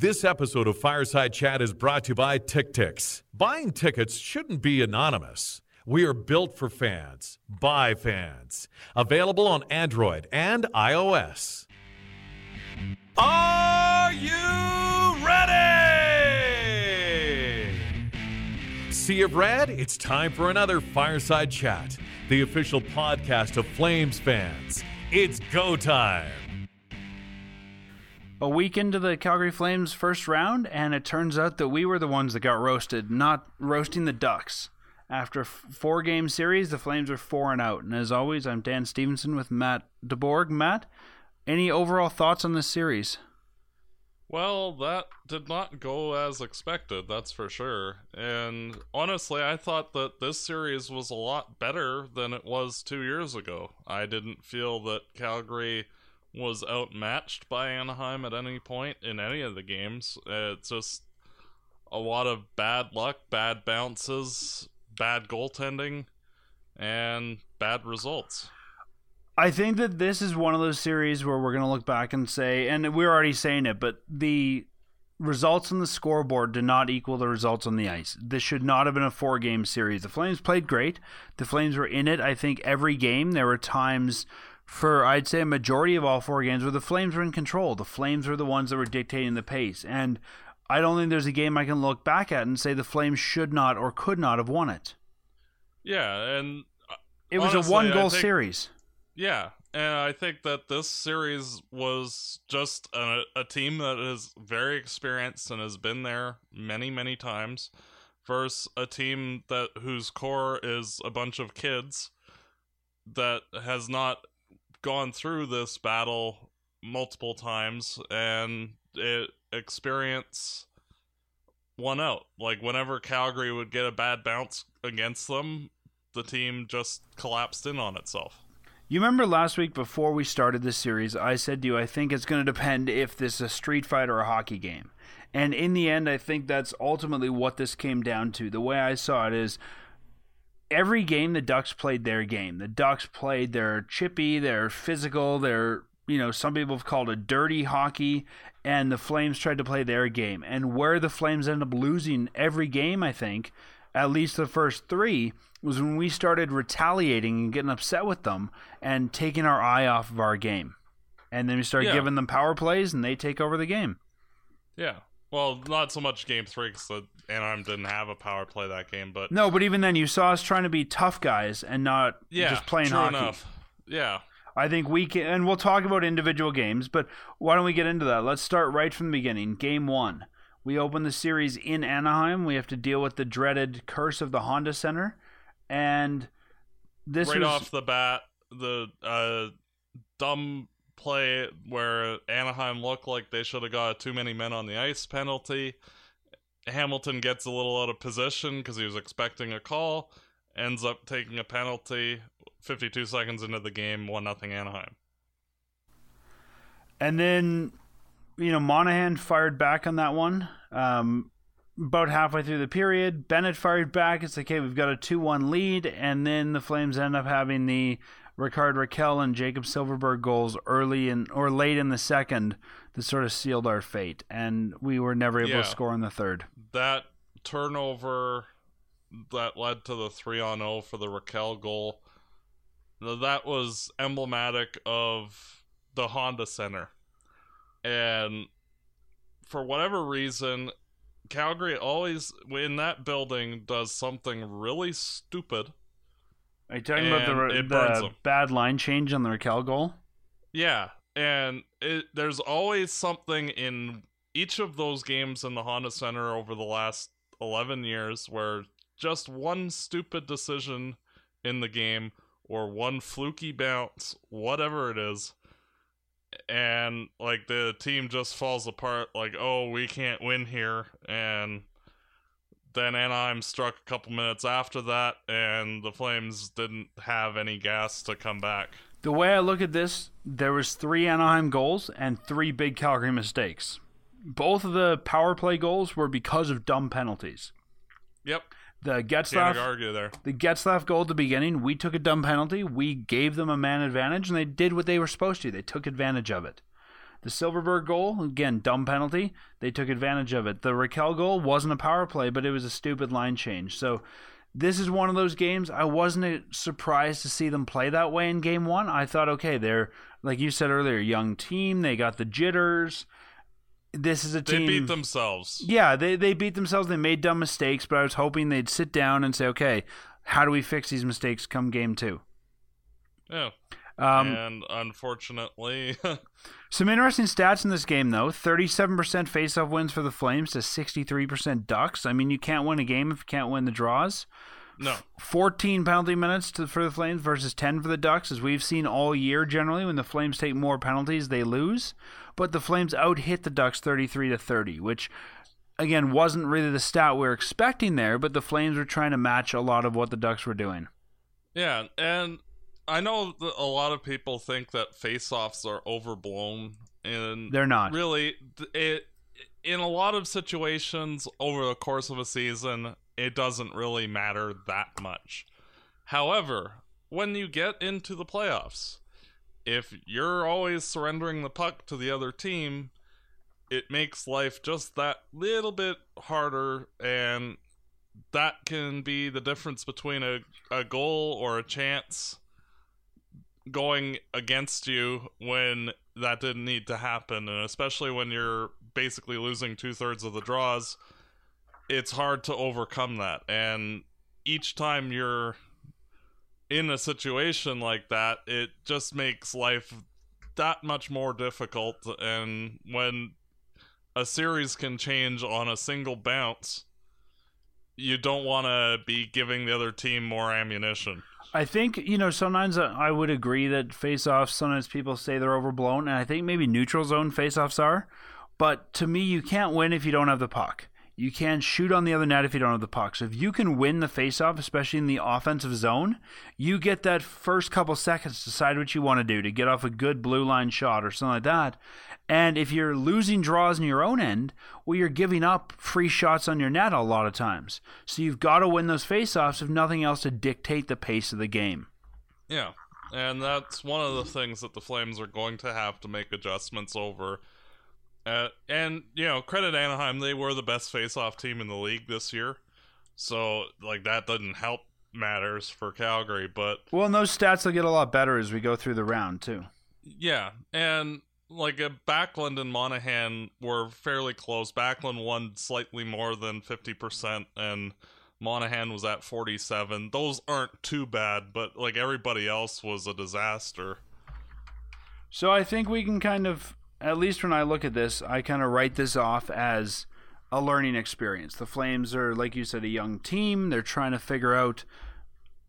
This episode of Fireside Chat is brought to you by TickTix. Buying tickets shouldn't be anonymous. We are built for fans, by fans. Available on Android and iOS. Are you ready? Sea of Red, it's time for another Fireside Chat, the official podcast of Flames fans. It's go time. A week into the Calgary Flames first round, and it turns out that we were the ones that got roasted, not roasting the Ducks. After f- four game series, the Flames are four and out. And as always, I'm Dan Stevenson with Matt DeBorg. Matt, any overall thoughts on this series? Well, that did not go as expected, that's for sure. And honestly, I thought that this series was a lot better than it was two years ago. I didn't feel that Calgary was outmatched by Anaheim at any point in any of the games. It's just a lot of bad luck, bad bounces, bad goaltending, and bad results. I think that this is one of those series where we're going to look back and say, and we're already saying it, but the results on the scoreboard did not equal the results on the ice. This should not have been a four game series. The Flames played great. The Flames were in it, I think, every game. There were times for, I'd say, a majority of all four games where the Flames were in control. The Flames were the ones that were dictating the pace. And I don't think there's a game I can look back at and say the Flames should not or could not have won it. Yeah, and uh, It was honestly, a one goal think- series. Yeah, and I think that this series was just a, a team that is very experienced and has been there many, many times versus a team that whose core is a bunch of kids that has not gone through this battle multiple times and it experience won out. Like whenever Calgary would get a bad bounce against them, the team just collapsed in on itself. You remember last week before we started this series, I said to you, I think it's going to depend if this is a street fight or a hockey game. And in the end, I think that's ultimately what this came down to. The way I saw it is every game the Ducks played their game. The Ducks played their chippy, their physical, their, you know, some people have called it dirty hockey, and the Flames tried to play their game. And where the Flames end up losing every game, I think, at least the first three, was when we started retaliating and getting upset with them and taking our eye off of our game. And then we started Yeah. giving them power plays and they take over the game. Yeah. Well, not so much game three because Anaheim didn't have a power play that game, but No, but even then, you saw us trying to be tough guys and not yeah, just playing true hockey. enough. Yeah. I think we can, and we'll talk about individual games, but why don't we get into that? Let's start right from the beginning. Game one. We open the series in Anaheim. We have to deal with the dreaded curse of the Honda Center. And this right was, off the bat, the uh, dumb play where Anaheim looked like they should have got too many men on the ice penalty. Hamilton gets a little out of position because he was expecting a call, ends up taking a penalty. 52 seconds into the game, 1 nothing Anaheim. And then, you know, Monahan fired back on that one. Um, about halfway through the period, Bennett fired back. It's okay, we've got a 2 1 lead. And then the Flames end up having the Rickard Rakell and Jakob Silfverberg goals early in or late in the second that sort of sealed our fate. And we were never able Yeah. to score in the third. that turnover that led to the 3 on 0 for the Rakell goal that was emblematic of the Honda Center. And for whatever reason, Calgary always in that building does something really stupid. Are you talking about the, the bad line change on the Rakell goal? Yeah, and it, there's always something in each of those games in the Honda Center over the last 11 years where just one stupid decision in the game or one fluky bounce, whatever it is, and like the team just falls apart like, "Oh, we can't win here." And then Anaheim struck a couple minutes after that and the Flames didn't have any gas to come back. The way I look at this, there was three Anaheim goals and three big Calgary mistakes. Both of the power play goals were because of dumb penalties. Yep. The Getzlaf, argue there. the Getzlaf goal at the beginning, we took a dumb penalty. We gave them a man advantage, and they did what they were supposed to. They took advantage of it. The Silfverberg goal, again, dumb penalty. They took advantage of it. The Rakell goal wasn't a power play, but it was a stupid line change. So this is one of those games I wasn't surprised to see them play that way in game one. I thought, okay, they're like you said earlier, young team. They got the jitters. This is a team. They beat themselves. Yeah, they they beat themselves. They made dumb mistakes, but I was hoping they'd sit down and say, okay, how do we fix these mistakes come game two? Yeah. Um, and unfortunately, some interesting stats in this game, though 37% face-off wins for the Flames to 63% Ducks. I mean, you can't win a game if you can't win the draws. no. 14 penalty minutes to, for the Flames versus 10 for the Ducks, as we've seen all year generally. When the Flames take more penalties, they lose. But the Flames out hit the Ducks 33 to 30, which again wasn't really the stat we were expecting there, but the Flames were trying to match a lot of what the Ducks were doing. Yeah, and I know a lot of people think that face-offs are overblown, and They're not. really. It in a lot of situations over the course of a season, it doesn't really matter that much. However, when you get into the playoffs, if you're always surrendering the puck to the other team, it makes life just that little bit harder and that can be the difference between a, a goal or a chance going against you when that didn't need to happen. And especially when you're basically losing two-thirds of the draws it's hard to overcome that. And each time you're in a situation like that it just makes life that much more difficult. And when a series can change on a single bounce you don't want to be giving the other team more ammunition I think you know sometimes I would agree that face-offs. Sometimes people say they're overblown, and I think maybe neutral zone face-offs are. But to me, you can't win if you don't have the puck. You can't shoot on the other net if you don't have the puck. So if you can win the face-off, especially in the offensive zone, you get that first couple seconds to decide what you want to do to get off a good blue line shot or something like that. And if you're losing draws in your own end, well, you're giving up free shots on your net a lot of times. So you've got to win those face-offs if nothing else to dictate the pace of the game. Yeah, and that's one of the things that the Flames are going to have to make adjustments over. Uh, and you know, credit Anaheim; they were the best face-off team in the league this year. So, like that doesn't help matters for Calgary, but Well, and those stats will get a lot better as we go through the round too. yeah, and like uh, Backlund and Monahan were fairly close. Backlund won slightly more than fifty percent, and Monahan was at forty-seven. Those aren't too bad, but like everybody else was a disaster. So I think we can kind of, at least when I look at this, I kind of write this off as a learning experience. The Flames are, like you said, a young team. They're trying to figure out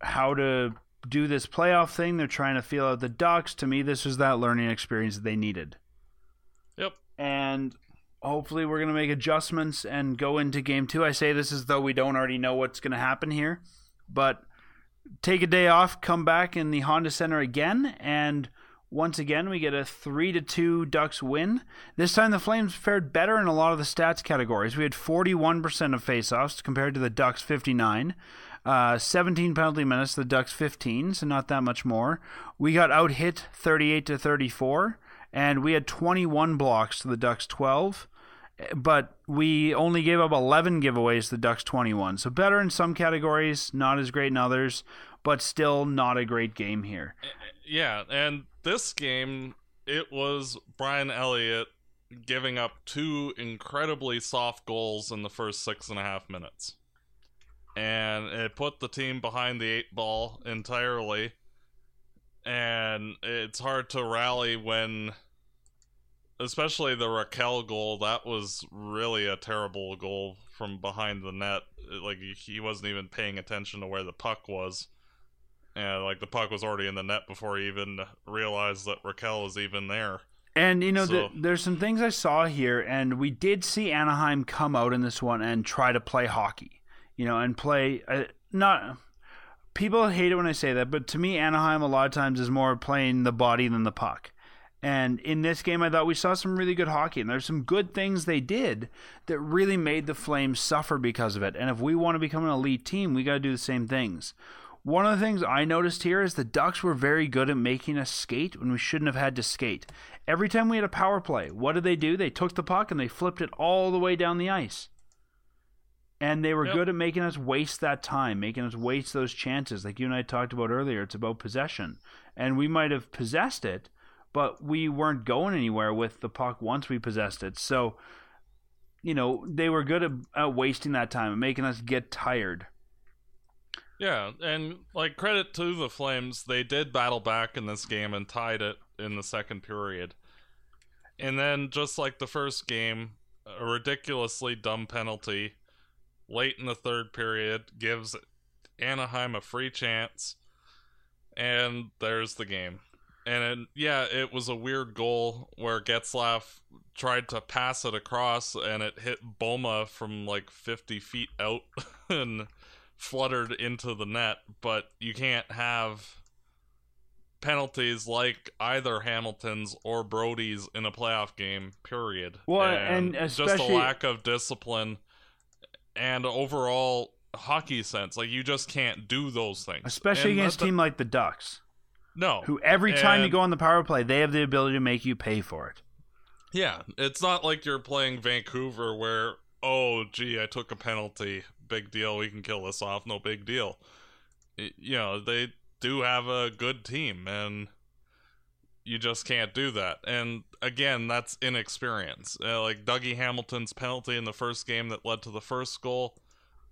how to do this playoff thing. They're trying to feel out the Ducks. To me, this was that learning experience that they needed. Yep. And hopefully, we're going to make adjustments and go into game two. I say this as though we don't already know what's going to happen here, but take a day off, come back in the Honda Center again, and once again we get a three to two Ducks win. This time the Flames fared better in a lot of the stats categories. We had 41% of faceoffs compared to the Ducks 59. Uh, 17 penalty minutes, the Ducks 15, so not that much more. We got out hit 38 to 34, and we had 21 blocks to the Ducks 12 but we only gave up 11 giveaways to the Ducks 21. So better in some categories, not as great in others, but still not a great game here. Yeah, and this game, it was Brian Elliott giving up two incredibly soft goals in the first six and a half minutes. And it put the team behind the eight ball entirely. And it's hard to rally when, especially the Rakell goal, that was really a terrible goal from behind the net. Like, he wasn't even paying attention to where the puck was. And like the puck was already in the net before he even realized that Rakell was even there. And you know, So- the, there's some things I saw here, and we did see Anaheim come out in this one and try to play hockey, you know, and play uh, not. People hate it when I say that, but to me, Anaheim a lot of times is more playing the body than the puck. And in this game, I thought we saw some really good hockey, and there's some good things they did that really made the Flames suffer because of it. And if we want to become an elite team, we got to do the same things. One of the things I noticed here is the Ducks were very good at making us skate when we shouldn't have had to skate. Every time we had a power play, what did they do? They took the puck and they flipped it all the way down the ice. And they were Yep. good at making us waste that time, making us waste those chances. Like you and I talked about earlier, it's about possession. And we might have possessed it, but we weren't going anywhere with the puck once we possessed it. So, you know, they were good at, at wasting that time and making us get tired. Yeah, and like credit to the Flames, they did battle back in this game and tied it in the second period. And then just like the first game, a ridiculously dumb penalty late in the third period gives Anaheim a free chance and there's the game. And it, yeah, it was a weird goal where Getzlaf tried to pass it across and it hit Bouma from like 50 feet out and fluttered into the net, but you can't have penalties like either Hamilton's or Brodie's in a playoff game, period. Well, and just a lack of discipline and overall hockey sense. Like you just can't do those things. Especially And against a team like the Ducks, No. who every time you go on the power play, they have the ability to make you pay for it. Yeah, it's not like you're playing Vancouver where, oh, gee, I took a penalty. Big deal. We can kill this off. No big deal. You know, they do have a good team, and you just can't do that. And again, that's inexperience. Uh, like Dougie Hamilton's penalty in the first game that led to the first goal,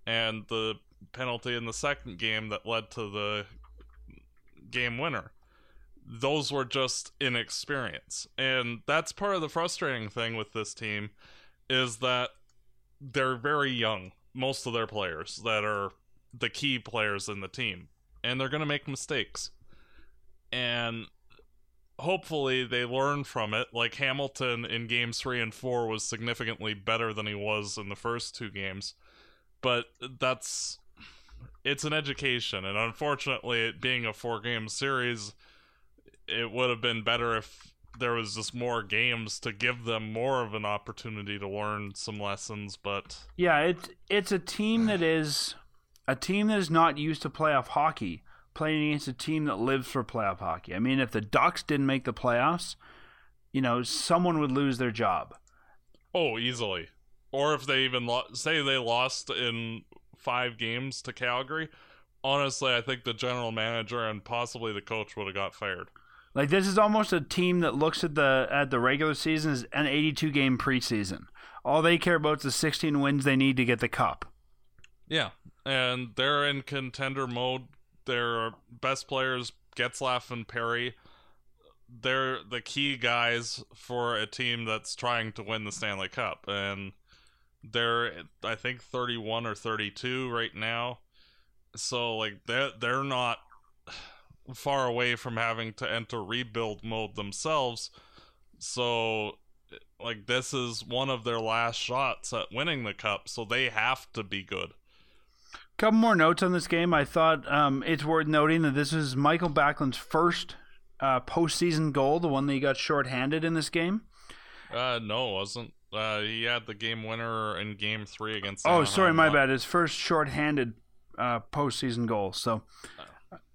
and the penalty in the second game that led to the game winner those were just inexperience. And that's part of the frustrating thing with this team is that they're very young, most of their players that are the key players in the team. And they're going to make mistakes. And hopefully they learn from it. Like Hamilton in games 3 and 4 was significantly better than he was in the first two games. But that's it's an education and unfortunately it being a four game series it would have been better if there was just more games to give them more of an opportunity to learn some lessons but Yeah, it's it's a team that is a team that is not used to playoff hockey playing against a team that lives for playoff hockey. I mean, if the Ducks didn't make the playoffs, you know, someone would lose their job. oh easily or if they even lo- say they lost in five games to calgary honestly i think the general manager and possibly the coach would have got fired Like this is almost a team that looks at the at the regular season as an 82 game preseason. All they care about is the 16 wins they need to get the cup. Yeah, and they're in contender mode. Their best players, Getzlaf and Perry, they're the key guys for a team that's trying to win the Stanley Cup, and they're I think 31 or 32 right now. So like they they're not far away from having to enter rebuild mode themselves. So like this is one of their last shots at winning the cup, so they have to be good. Couple more notes on this game. I thought um, it's worth noting that this is Mikael Backlund's first uh, postseason goal, the one that he got shorthanded in this game. Uh, no, it wasn't. Uh, he had the game winner in game three against. Oh, Anaheim. sorry, my bad. His first shorthanded uh, postseason goal. So,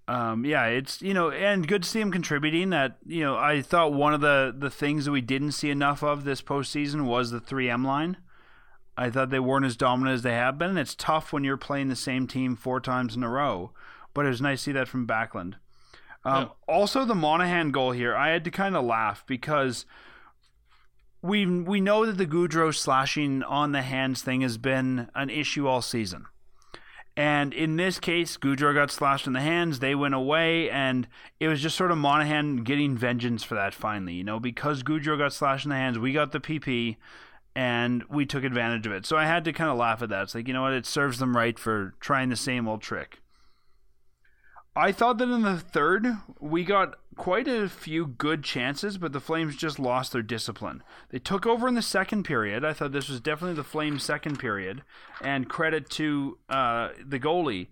um, yeah, it's you know, and good to see him contributing. That you know, I thought one of the the things that we didn't see enough of this postseason was the three M line. I thought they weren't as dominant as they have been. And it's tough when you're playing the same team four times in a row. But it was nice to see that from Backlund. Um, Also, the Monahan goal here, I had to kind of laugh because we we know that the Gaudreau slashing on the hands thing has been an issue all season. And in this case, Gaudreau got slashed in the hands. They went away, and it was just sort of Monahan getting vengeance for that finally. You know, because Gaudreau got slashed in the hands, we got the PP, and we took advantage of it. So I had to kind of laugh at that. It's like, you know what? It serves them right for trying the same old trick. I thought that in the third, we got quite a few good chances, but the Flames just lost their discipline. They took over in the second period. I thought this was definitely the Flames' second period, and credit to uh, the goalie,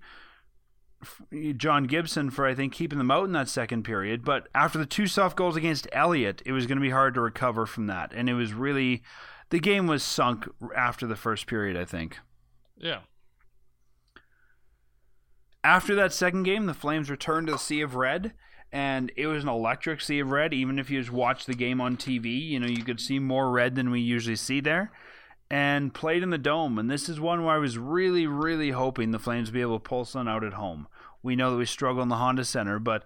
John Gibson, for I think keeping them out in that second period. But after the two soft goals against Elliott, it was going to be hard to recover from that, and it was really the game was sunk after the first period. I think. Yeah. After that second game, the Flames returned to the Sea of Red, and it was an electric Sea of Red. Even if you just watch the game on TV, you know you could see more red than we usually see there. And played in the dome, and this is one where I was really, really hoping the Flames would be able to pull something out at home. We know that we struggle in the Honda Center, but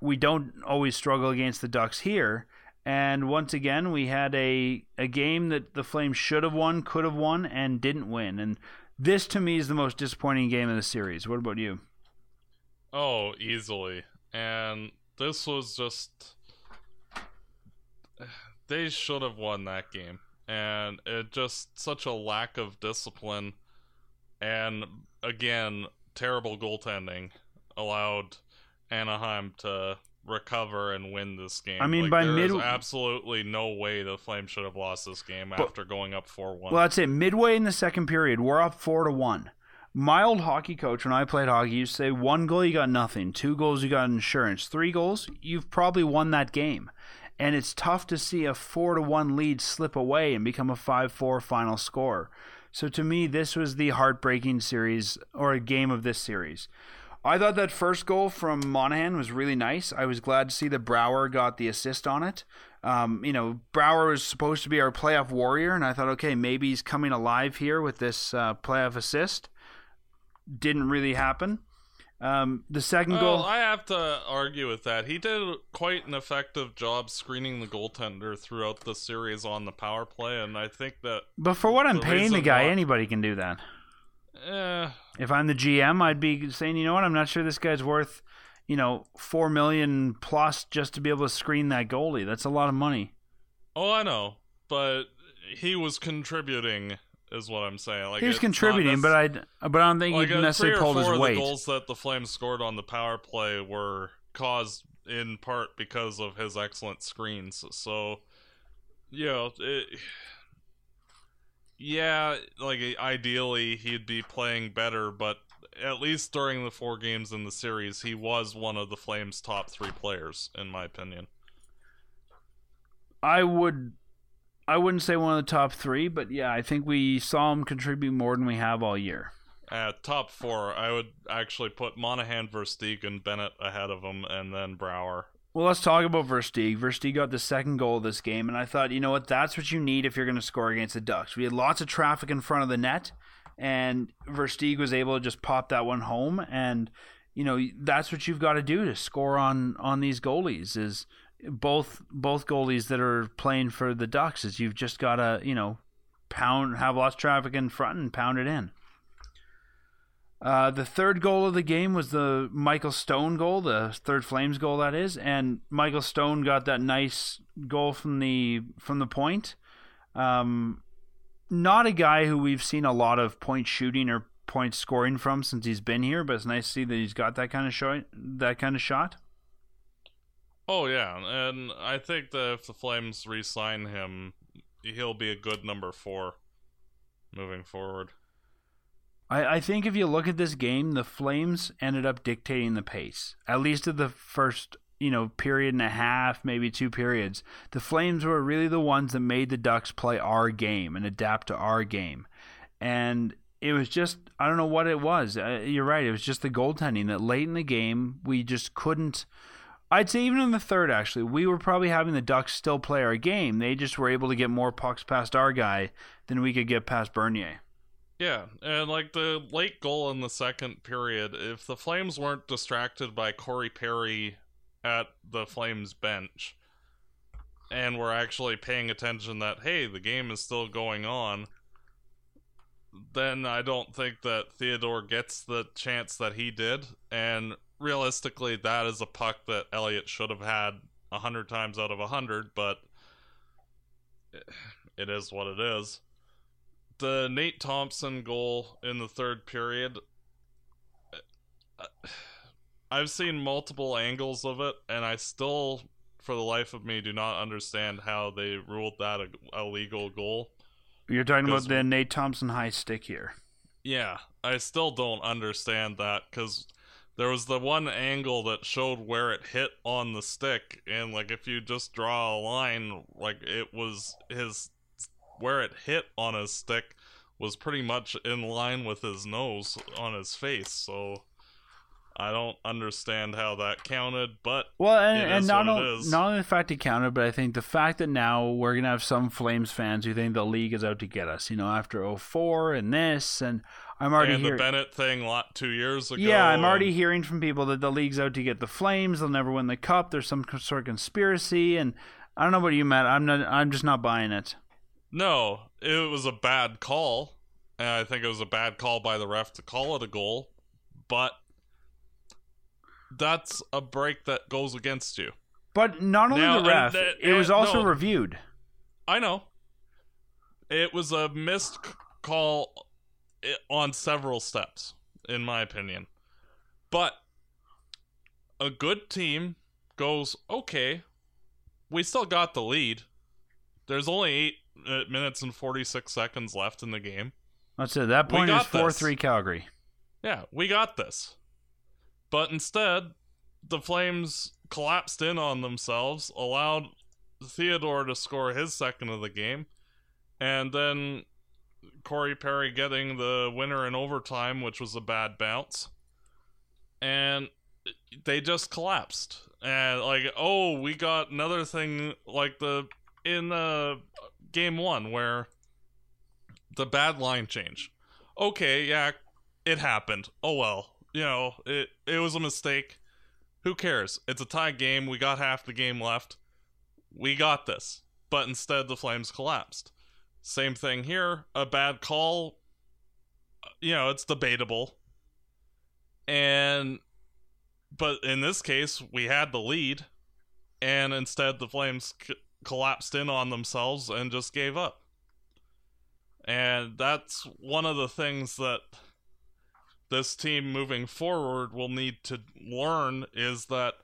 we don't always struggle against the Ducks here. And once again, we had a, a game that the Flames should have won, could have won, and didn't win. And this, to me, is the most disappointing game of the series. What about you? Oh, easily. And this was just. They should have won that game. And it just such a lack of discipline. And again, terrible goaltending allowed Anaheim to recover and win this game. I mean, Like, by mid- absolutely no way the Flames should have lost this game after going up four one. Well, that's it. Midway in the second period, we're up four to one. My old hockey coach, when I played hockey, used to say one goal you got nothing, two goals you got insurance, three goals you've probably won that game. And it's tough to see a four to one lead slip away and become a five four final score. So to me, this was the heartbreaking series or a game of this series. I thought that first goal from Monahan was really nice. I was glad to see that Brouwer got the assist on it. Um, you know, Brouwer was supposed to be our playoff warrior, and I thought, okay, maybe he's coming alive here with this uh, playoff assist. Didn't really happen. Um, the second Well, goal, I have to argue with that. He did quite an effective job screening the goaltender throughout the series on the power play, and I think that but for what I'm the paying the guy, why- anybody can do that. eh, If I'm the GM, I'd be saying, you know what, I'm not sure this guy's worth, you know, four million plus just to be able to screen that goalie. That's a lot of money. oh, I know, but he was contributing, is what I'm saying. Like he was contributing, but I, but I don't think like he necessarily pulled his weight. the goals that the Flames scored on the power play were caused in part because of his excellent screens. So, you know, it, yeah, like ideally he'd be playing better, but at least during the four games in the series, he was one of the Flames' top three players, in my opinion. I would I wouldn't say one of the top three, but yeah, I think we saw him contribute more than we have all year. At top four, I would actually put Monahan, Versteeg, and Bennett ahead of him, and then Brouwer. Well, let's talk about Versteeg. Versteeg got the second goal of this game, and I thought, you know what, that's what you need if you're going to score against the Ducks. We had lots of traffic in front of the net, and Versteeg was able to just pop that one home, and you know that's what you've got to do to score on on these goalies. Is both both goalies that are playing for the Ducks is you've just got to you know pound have lots of traffic in front and pound it in. Uh, the third goal of the game was the Michael Stone goal, the third Flames goal that is, and Michael Stone got that nice goal from the from the point. Um, not a guy who we've seen a lot of point shooting or point scoring from since he's been here, but it's nice to see that he's got that kind of shot. That kind of shot. Oh yeah, and I think that if the Flames re-sign him, he'll be a good number four moving forward. I, I think if you look at this game, the Flames ended up dictating the pace. At least of the first, you know, period and a half, maybe two periods. The Flames were really the ones that made the Ducks play our game and adapt to our game. And it was just I don't know what it was. Uh, you're right. It was just the goaltending that late in the game we just couldn't. I'd say even in the third, actually, we were probably having the Ducks still play our game. They just were able to get more pucks past our guy than we could get past Bernier. Yeah, and like the late goal in the second period, if the Flames weren't distracted by Corey Perry at the Flames bench, and were actually paying attention that hey, the game is still going on, then I don't think that Theodore gets the chance that he did. And realistically, that is a puck that Elliott should have had a hundred times out of a hundred, but it is what it is the Nate Thompson goal in the third period. I've seen multiple angles of it, and I still, for the life of me, do not understand how they ruled that a, a legal goal. You're talking about the Nate Thompson high stick here. Yeah, I still don't understand that because there was the one angle that showed where it hit on the stick, and like if you just draw a line, like it was his where it hit on his stick was pretty much in line with his nose on his face. So I don't understand how that counted, but Well, and, and not, only, not only the fact it counted, but I think the fact that now we're going to have some Flames fans who think the league is out to get us, you know, after 04 and this. And I'm already and the hearing. Bennett thing lot two years ago. Yeah, I'm already and- hearing from people that the league's out to get the Flames. They'll never win the cup. There's some sort of conspiracy, and I don't know about you, Matt. I'm not. I'm just not buying it. No, it was a bad call, and I think it was a bad call by the ref to call it a goal. But that's a break that goes against you. But not only Now, the ref, and it was also no. reviewed. I know. It was a missed call on several steps, in my opinion. But a good team goes, okay, we still got the lead. There's only eight minutes and 46 seconds left in the game. That's it. At that point, it was got this. four three Calgary. Yeah, we got this. But instead, the Flames collapsed in on themselves, allowed Theodore to score his second of the game, and then Corey Perry getting the winner in overtime, which was a bad bounce. And they just collapsed. And like, oh, we got another thing like the in the game one where the bad line change. Okay, yeah, it happened. Oh well. You know, it it was a mistake. Who cares? It's a tie game. We got half the game left. We got this. But instead the Flames collapsed. Same thing here. A bad call. You know, it's debatable. And but in this case, we had the lead and instead the Flames c- collapsed in on themselves and just gave up. And that's one of the things that this team moving forward will need to learn is that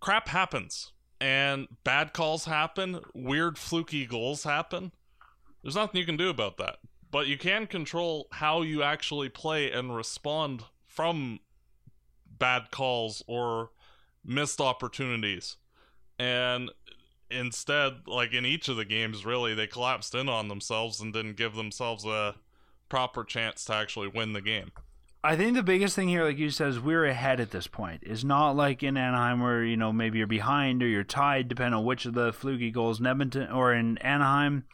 crap happens and bad calls happen, weird fluky goals happen. There's nothing you can do about that. But you can control how you actually play and respond from bad calls or missed opportunities. And instead, like in each of the games, really, they collapsed in on themselves and didn't give themselves a proper chance to actually win the game. I think the biggest thing here, like you said, is we're ahead at this point. It's not like in Anaheim where you know maybe you're behind or you're tied, depending on which of the fluky goals in Edmonton or in Anaheim.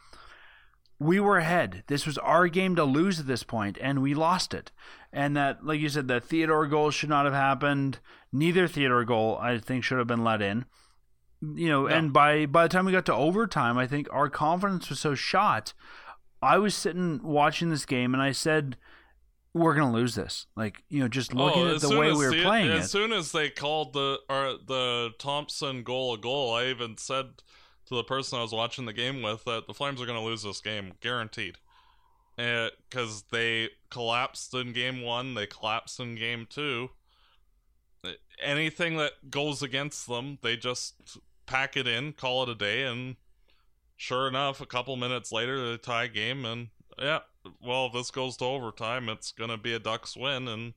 We were ahead. This was our game to lose at this point, and we lost it. And that, like you said, the Theodore goal should not have happened. Neither Theodore goal, I think, should have been let in. You know, No. and by by the time we got to overtime, I think our confidence was so shot. I was sitting watching this game, and I said, "We're gonna lose this." Like, you know, just looking Oh, at the way we were the- playing as it. soon as they called the or the Thompson goal a goal, I even said to the person I was watching the game with that the Flames are going to lose this game, guaranteed. Eh, because they collapsed in game one, they collapsed in game two. Eh, anything that goes against them, they just pack it in, call it a day, and sure enough, a couple minutes later, they tie game, and yeah, well, if this goes to overtime, it's going to be a Ducks win, and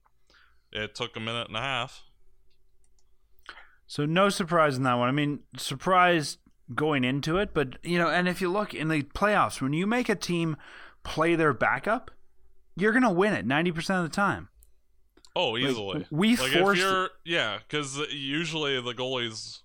it took a minute and a half. So no surprise in that one. I mean, surprise going into it, but you know, and if you look in the playoffs, when you make a team play their backup, you're gonna win it ninety percent of the time. Oh, easily. we like forced- yeah, because usually the goalie's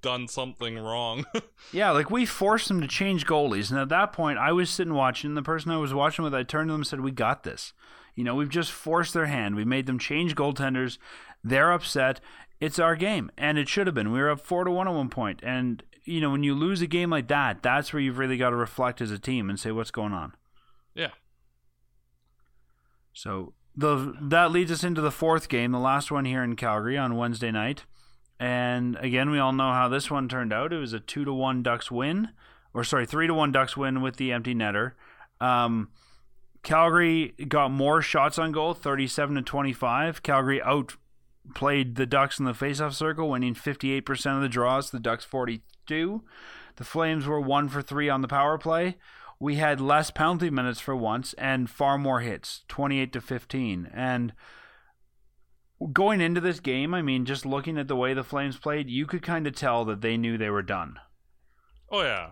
done something wrong. Yeah, like we forced them to change goalies, and at that point, I was sitting watching. The person I was watching with, I turned to them and said, "We got this." You know, we've just forced their hand. We made them change goaltenders. They're upset. It's our game, and it should have been. We were up four to one at one point. point, and you know, when you lose a game like that, that's where you've really got to reflect as a team and say what's going on. yeah. So the that leads us into the fourth game, the last one here in Calgary on Wednesday night. And again, we all know how this one turned out. It was a two to one Ducks win, or sorry, three to one Ducks win with the empty netter. Um, Calgary got more shots on goal, thirty-seven to twenty-five. Calgary outplayed the Ducks in the faceoff circle, winning fifty-eight percent of the draws. The Ducks forty-two. The Flames were one for three on the power play. We had less penalty minutes for once and far more hits, 28 to 15. And going into this game, I mean, just looking at the way the Flames played, you could kind of tell that they knew they were done. Oh yeah.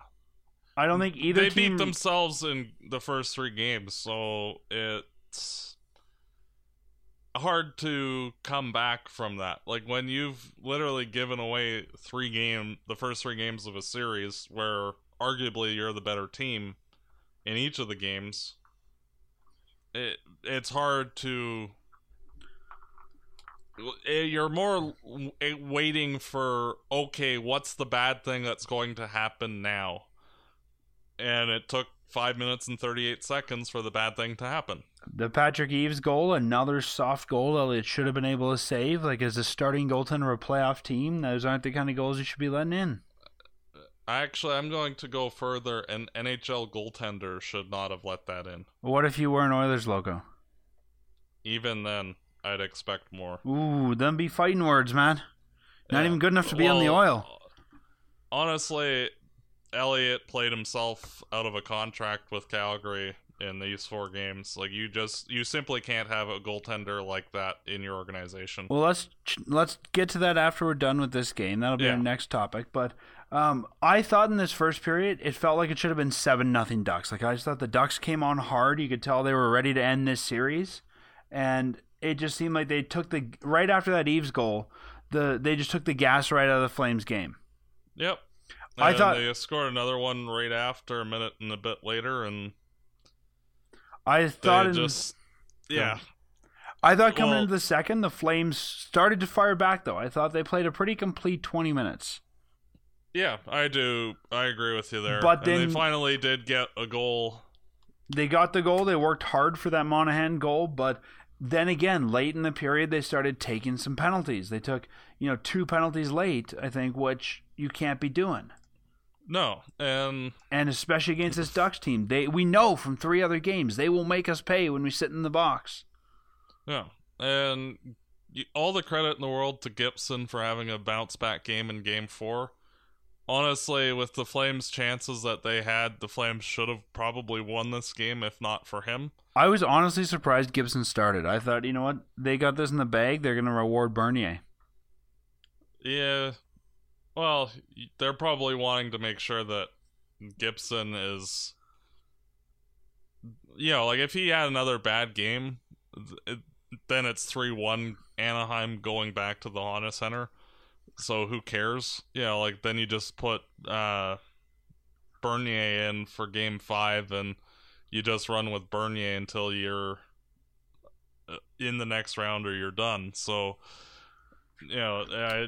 I don't think either they team. beat themselves in the first three games, so it's hard to come back from that. Like when you've literally given away three game, the first three games of a series, where arguably you're the better team in each of the games. It it's hard to. Eh, You're more eh, waiting for okay, what's the bad thing that's going to happen now? And it took five minutes and thirty eight seconds for the bad thing to happen. The Patrick Eaves goal, another soft goal Elliott should have been able to save. Like as a starting goaltender of a playoff team, those aren't the kind of goals you should be letting in. Actually, I'm going to go further. An NHL goaltender should not have let that in. What if you were an Oilers logo? Even then, I'd expect more. Ooh, them be fighting words, man. Not Yeah. even good enough to be on the oil. Honestly, Elliott played himself out of a contract with Calgary in these four games. Like you just you simply can't have a goaltender like that in your organization. Well, let's let's get to that after we're done with this game. That'll be Yeah. our next topic. But um, I thought in this first period, it felt like it should have been seven nothing Ducks. Like I just thought the Ducks came on hard. You could tell they were ready to end this series, and it just seemed like they took the right after that Eaves goal. The they just took the gas right out of the Flames game. Yep. I thought- they scored another one right after a minute and a bit later, and I thought in, just yeah. I thought coming well- into the second, the Flames started to fire back. Though I thought they played a pretty complete twenty minutes. Yeah, I do. I agree with you there. But and then- they finally did get a goal. they got the goal. They worked hard for that Monahan goal, but then again, late in the period, they started taking some penalties. They took, you know, two penalties late, I think, which you can't be doing. No, and And especially against this Ducks team, they we know from three other games they will make us pay when we sit in the box. yeah, and all the credit in the world to Gibson for having a bounce back game in Game Four. Honestly, with the Flames' chances that they had, the Flames should have probably won this game if not for him. I was honestly surprised Gibson started. I thought, you know what, they got this in the bag. They're going to reward Bernier. Yeah, well, they're probably wanting to make sure that Gibson is, you know, like if he had another bad game, it, then it's three one Anaheim going back to the Honda Center. So who cares? You know, like then you just put uh, Bernier in for Game Five, and you just run with Bernier until you're uh, in the next round or you're done. So, you know, I,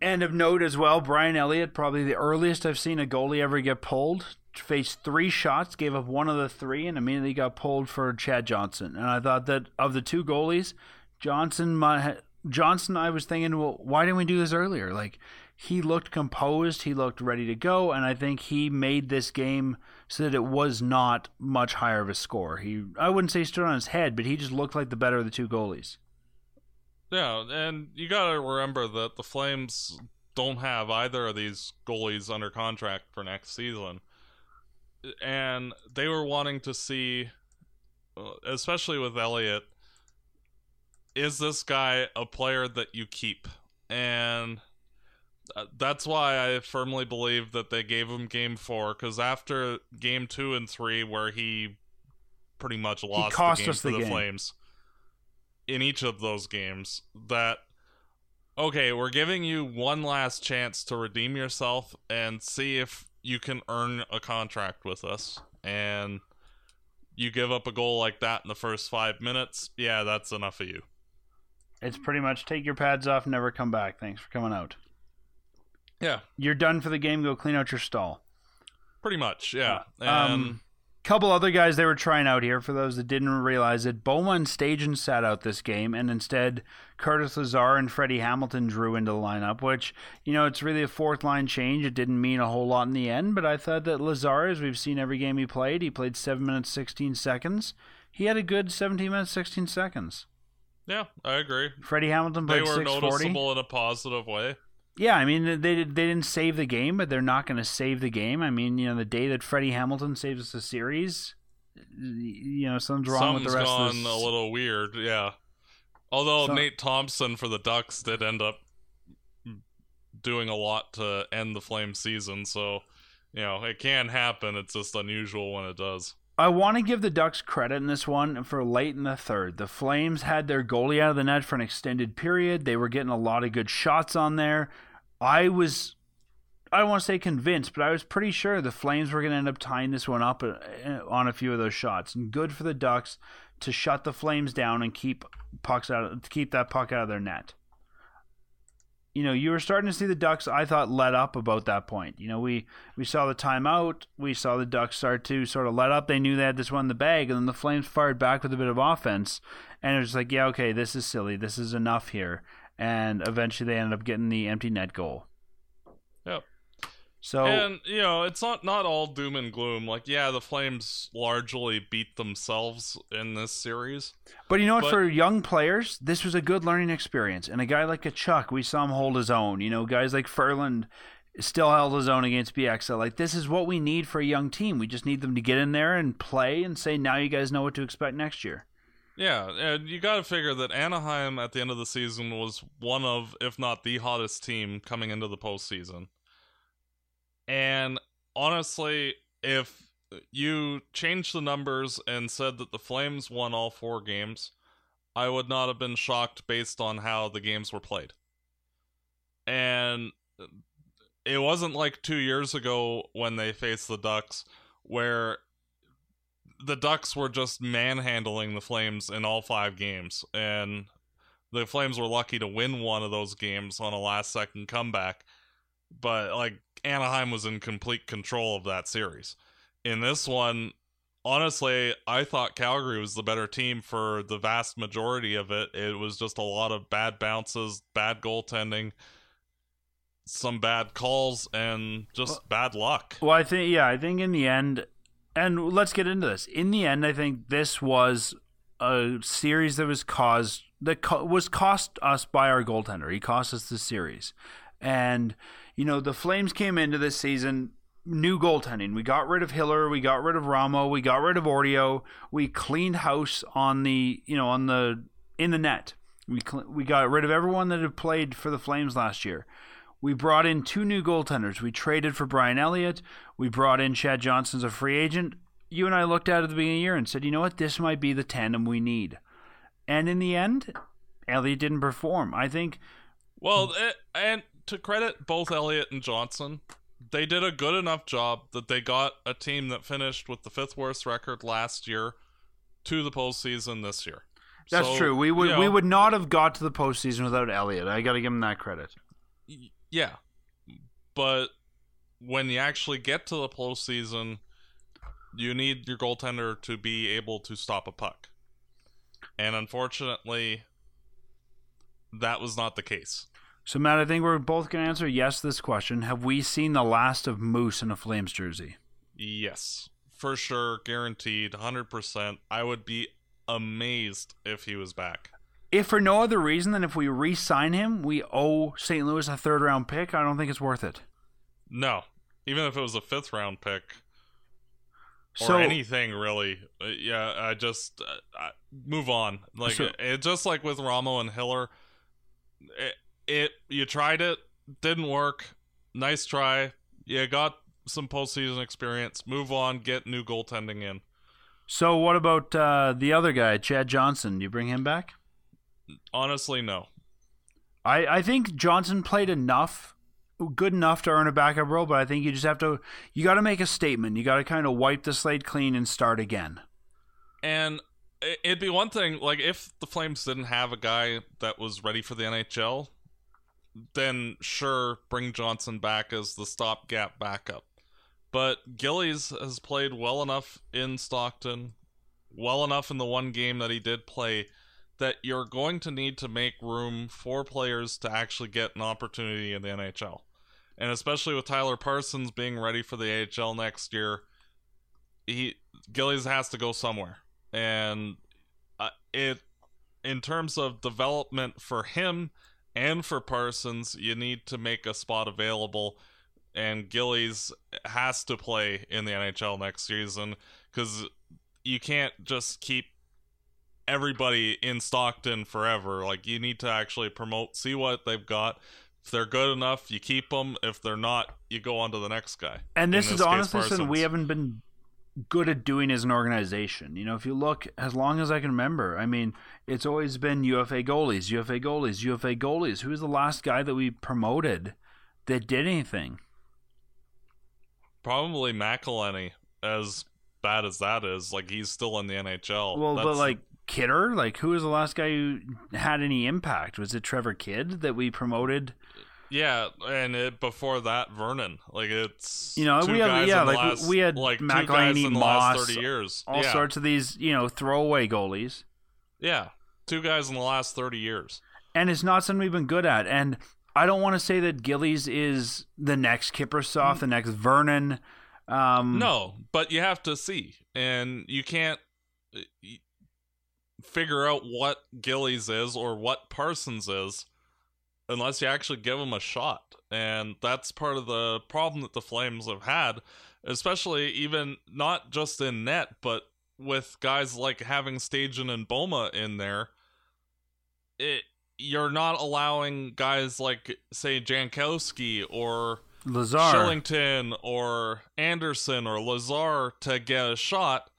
And of note as well, Brian Elliott, probably the earliest I've seen a goalie ever get pulled, faced three shots, gave up one of the three, and immediately got pulled for Chad Johnson. And I thought that of the two goalies, Johnson, might, Johnson, I was thinking, well, why didn't we do this earlier? Like he looked composed, he looked ready to go, and I think he made this game so that it was not much higher of a score. He, I wouldn't say stood on his head, but he just looked like the better of the two goalies. Yeah, and you gotta remember that the Flames don't have either of these goalies under contract for next season. And they were wanting to see, uh, especially with Elliott, is this guy a player that you keep? And that's why I firmly believe that they gave him game four, because after game two and three, where he pretty much lost cost the game us for the the. Flames in each of those games, that okay, we're giving you one last chance to redeem yourself and see if you can earn a contract with us. And you give up a goal like that in the first five minutes, yeah, that's enough of you. It's pretty much take your pads off, never come back. Thanks for coming out. Yeah, You're done for the game. Go clean out your stall. pretty much. Yeah, Uh, and um, couple other guys they were trying out here for those that didn't realize it. Bouma staged and sat out this game, and instead Curtis Lazar and Freddie Hamilton drew into the lineup, which, you know, it's really a fourth line change. It didn't mean a whole lot in the end, but I thought that Lazar, as we've seen every game he played, he played 7 minutes 16 seconds. He had a good 17 minutes 16 seconds. Yeah, I agree. Freddie Hamilton They were 640. noticeable in a positive way. Yeah, I mean they did- they didn't save the game, but they're not going to save the game. I mean, you know, the day that Freddie Hamilton saves us a series, you know, something's wrong Something's with the rest gone of this. a little weird. Yeah. Although Nate Thompson for the Ducks did end up doing a lot to end the Flame season, so you know it can happen. It's just unusual when it does. I want to give the Ducks credit in this one for late in the third. The Flames had their goalie out of the net for an extended period. They were getting a lot of good shots on there. I was, I don't want to say convinced, but I was pretty sure the Flames were going to end up tying this one up uh, on a few of those shots. And good for the Ducks to shut the Flames down and keep pucks out, keep that puck out of their net you know, you were starting to see the Ducks, I thought, let up about that point. You know, we, we saw the timeout. We saw the Ducks start to sort of let up. They knew they had this one in the bag, and then the Flames fired back with a bit of offense. And it was like, yeah, okay, this is silly. This is enough here. And eventually they ended up getting the empty net goal. Yep. So and you know, it's not not all doom and gloom. Like, yeah, the Flames largely beat themselves in this series. But you know what? But- For young players, this was a good learning experience. And a guy like a Chuck, we saw him hold his own. You know, guys like Ferland still held his own against Bieksa. Like this is what we need for a young team. We just need them to get in there and play and say, now you guys know what to expect next year. Yeah, and you got to figure that Anaheim at the end of the season was one of, if not the hottest team coming into the postseason. And honestly, if you changed the numbers and said that the Flames won all four games, I would not have been shocked based on how the games were played. And it wasn't like two years ago when they faced the Ducks, where the Ducks were just manhandling the Flames in all five games, and the Flames were lucky to win one of those games on a last second comeback. But like Anaheim was in complete control of that series. In this one, honestly, I thought Calgary was the better team for the vast majority of it. It was just a lot of bad bounces, bad goaltending, some bad calls, and just bad luck. Well, I think yeah, I think in the end, and let's get into this. In the end, I think this was a series that was caused that co- was cost us by our goaltender. He cost us the series, and you know the Flames came into this season new goaltending. We got rid of Hiller, we got rid of Ramo, we got rid of Ortio. We cleaned house on the you know on the in the net. We cl- we got rid of everyone that had played for the Flames last year. We brought in two new goaltenders. We traded for Brian Elliott. We brought in Chad Johnson as a free agent. You and I looked at it at the beginning of the year and said, you know what, this might be the tandem we need. And in the end, Elliott didn't perform. I think Well, eh, and to credit both Elliott and Johnson, they did a good enough job that they got a team that finished with the fifth worst record last year to the postseason this year. that's So, true. We would you we would not have got to the postseason without Elliott. I got to give him that credit. yeah, but when you actually get to the postseason, you need your goaltender to be able to stop a puck, and unfortunately, that was not the case. So Matt, I think we're both going to answer yes to this question. Have we seen the last of Moose in a Flames jersey? Yes, for sure, guaranteed, hundred percent. I would be amazed if he was back. If for no other reason than if we re-sign him, we owe St. Louis a third round pick. I don't think it's worth it. No, even if it was a fifth round pick or So anything really. Uh, yeah, I just uh, I, move on. Like So- it, just like with Ramo and Hiller, it, it you tried it, didn't work. Nice try. You got some postseason experience. Move on. Get new goaltending in. so what about uh, the other guy, Chad Johnson? Do you bring him back? Honestly, no. I, I think Johnson played enough, good enough to earn a backup role, but I think you just have to, you got to make a statement. You got to kind of wipe the slate clean and start again. And it'd be one thing, like if the Flames didn't have a guy that was ready for the NHL, then sure, bring Johnson back as the stopgap backup. But Gillies has played well enough in Stockton, well enough in the one game that he did play, that you're going to need to make room for players to actually get an opportunity in the NHL. And especially with Tyler Parsons being ready for the AHL next year, he Gillies has to go somewhere and uh, it in terms of development for him and for Parsons, you need to make a spot available, and Gillies has to play in the NHL next season because you can't just keep everybody in Stockton forever. Like you need to actually promote, see what they've got. If they're good enough, you keep them. If they're not, you go on to the next guy. And In this is honestly something we haven't been good at doing as an organization. You know, if you look as long as I can remember, I mean, it's always been UFA goalies, UFA goalies, UFA goalies. Who was the last guy that we promoted that did anything? Probably McElhinney, as bad as that is. Like he's still in the NHL. Well, but like Kidder, like who was the last guy who had any impact? Was it Trevor Kidd that we promoted? Yeah, and it, before that, Vernon. Like it's You know, two we have- yeah, like, we- last, we had like two McElhinney, guys in the last Moss, thirty years. All yeah. sorts of these, you know, throwaway goalies. Yeah, two guys in the last thirty years. and it's not something we've been good at. And I don't want to say that Gillies is the next Kiprusoff, the next Vernon. Um, No, but you have to see, and you can't uh, figure out what Gillies is or what Parsons is unless you actually give them a shot. And that's part of the problem that the Flames have had, especially even not just in net, but with guys like having Stajan and Bouma in there. It you're not allowing guys like say Jankowski or Lazar. Kylington or Andersson or Lazar to get a shot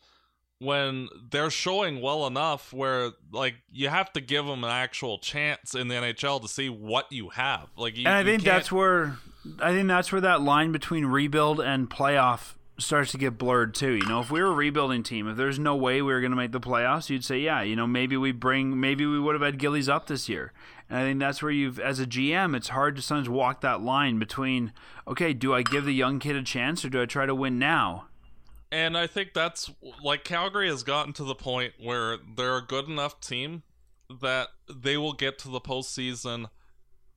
when they're showing well enough where like you have to give them an actual chance in the NHL to see what you have. Like you, and I think that's where I think that's where that line between rebuild and playoff starts to get blurred too. You know, if we were a rebuilding team, if there's no way we were going to make the playoffs, you'd say, yeah, you know, maybe we bring, maybe we would have had Gillies up this year. And I think that's where you've, as a GM, it's hard to sometimes walk that line between, okay, do I give the young kid a chance or do I try to win now? And I think that's like Calgary has gotten to the point where they're a good enough team that they will get to the postseason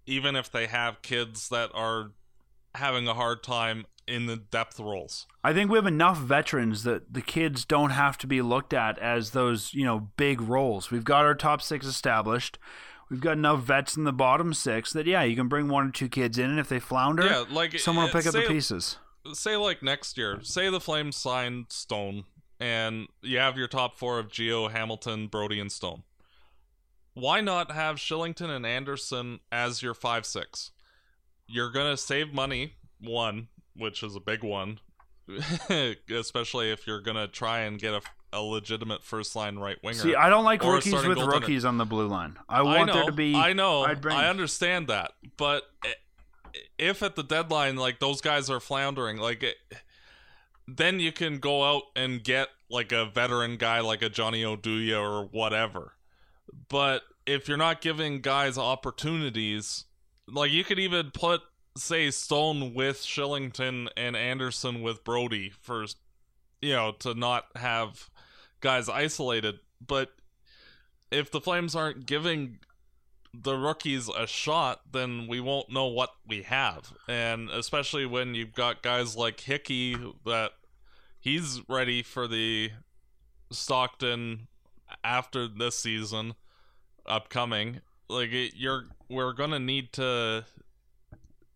even if they have kids that are having a hard time in the depth roles. I think we have enough veterans that the kids don't have to be looked at as those, you know, big roles. We've got our top six established. We've got enough vets in the bottom six that yeah, you can bring one or two kids in, and if they flounder, Yeah, like someone will pick up the pieces. Say like next year, say the Flames sign Stone and you have your top four of Gio, Hamilton, Brodie, and Stone. Why not have Kylington and Andersson as your five six? You're gonna save money, one, which is a big one, especially if you're gonna try and get a, a legitimate first line right winger. See, I don't like rookies with goaltender. rookies on the blue line. I I want know, there to be. I know. I'd bring- I understand that, but i- if at the deadline, like those guys are floundering, like it, then you can go out and get like a veteran guy, like a Johnny Oduya or whatever. But if you're not giving guys opportunities, like you could even put say Stone with Kylington and Andersson with Brodie for, you know, to not have guys isolated, but if the Flames aren't giving the rookies a shot, then we won't know what we have. And especially when you've got guys like Hickey that he's ready for the Stockton after this season upcoming. Like it, you're we're going to need to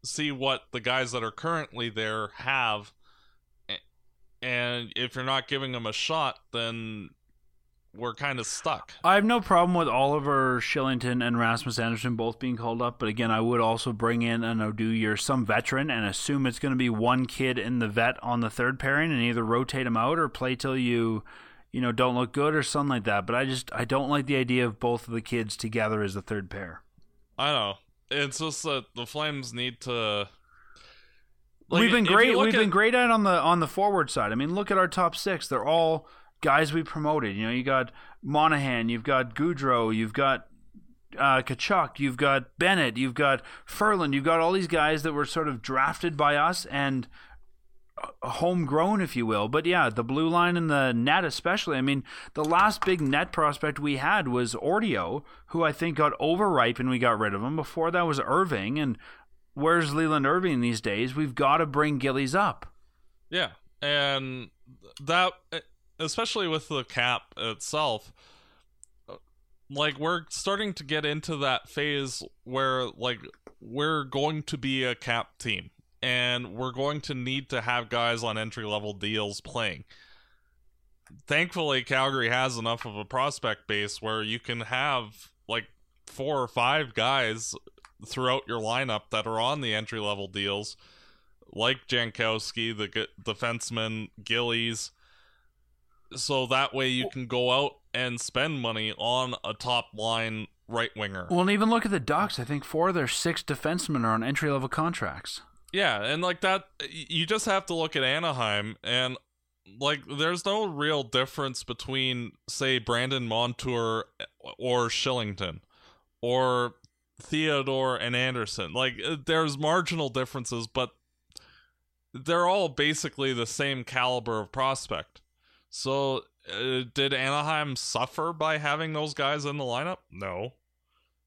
see what the guys that are currently there have and if you're not giving them a shot, then we're kind of stuck. I have no problem with Oliver Kylington and Rasmus Andersson both being called up, but again, I would also bring in an Oduya or some veteran and assume it's going to be one kid in the vet on the third pairing and either rotate him out or play till you, you know, don't look good or something like that. But I just I don't like the idea of both of the kids together as the third pair. I know. It's just that the Flames need to. like, we've been great. We've at- been great at on the on the forward side. I mean, look at our top six. They're all guys we promoted. You know, you got Monahan, you've got Gaudreau, you've got uh, Tkachuk, you've got Bennett, you've got Ferland, you've got all these guys that were sort of drafted by us and uh, homegrown, if you will. But yeah, the blue line and the net, especially. I mean, the last big net prospect we had was Ortio, who I think got overripe and we got rid of him. Before that was Irving, and where's Leland Irving these days? We've got to bring Gillies up. Yeah, and that, especially with the cap itself, like we're starting to get into that phase where like we're going to be a cap team and we're going to need to have guys on entry level deals playing. Thankfully, Calgary has enough of a prospect base where you can have like four or five guys throughout your lineup that are on the entry level deals, like Jankowski, the defenseman, Gillies, so that way you can go out and spend money on a top line right winger. Well, and even look at the Ducks. I think four of their six defensemen are on entry level contracts. Yeah, and like that, you just have to look at Anaheim, and like there's no real difference between, say, Brandon Montour or Kylington or Theodore and Andersson. Like uh, there's marginal differences, but they're all basically the same caliber of prospect. So, uh, did Anaheim suffer by having those guys in the lineup? No.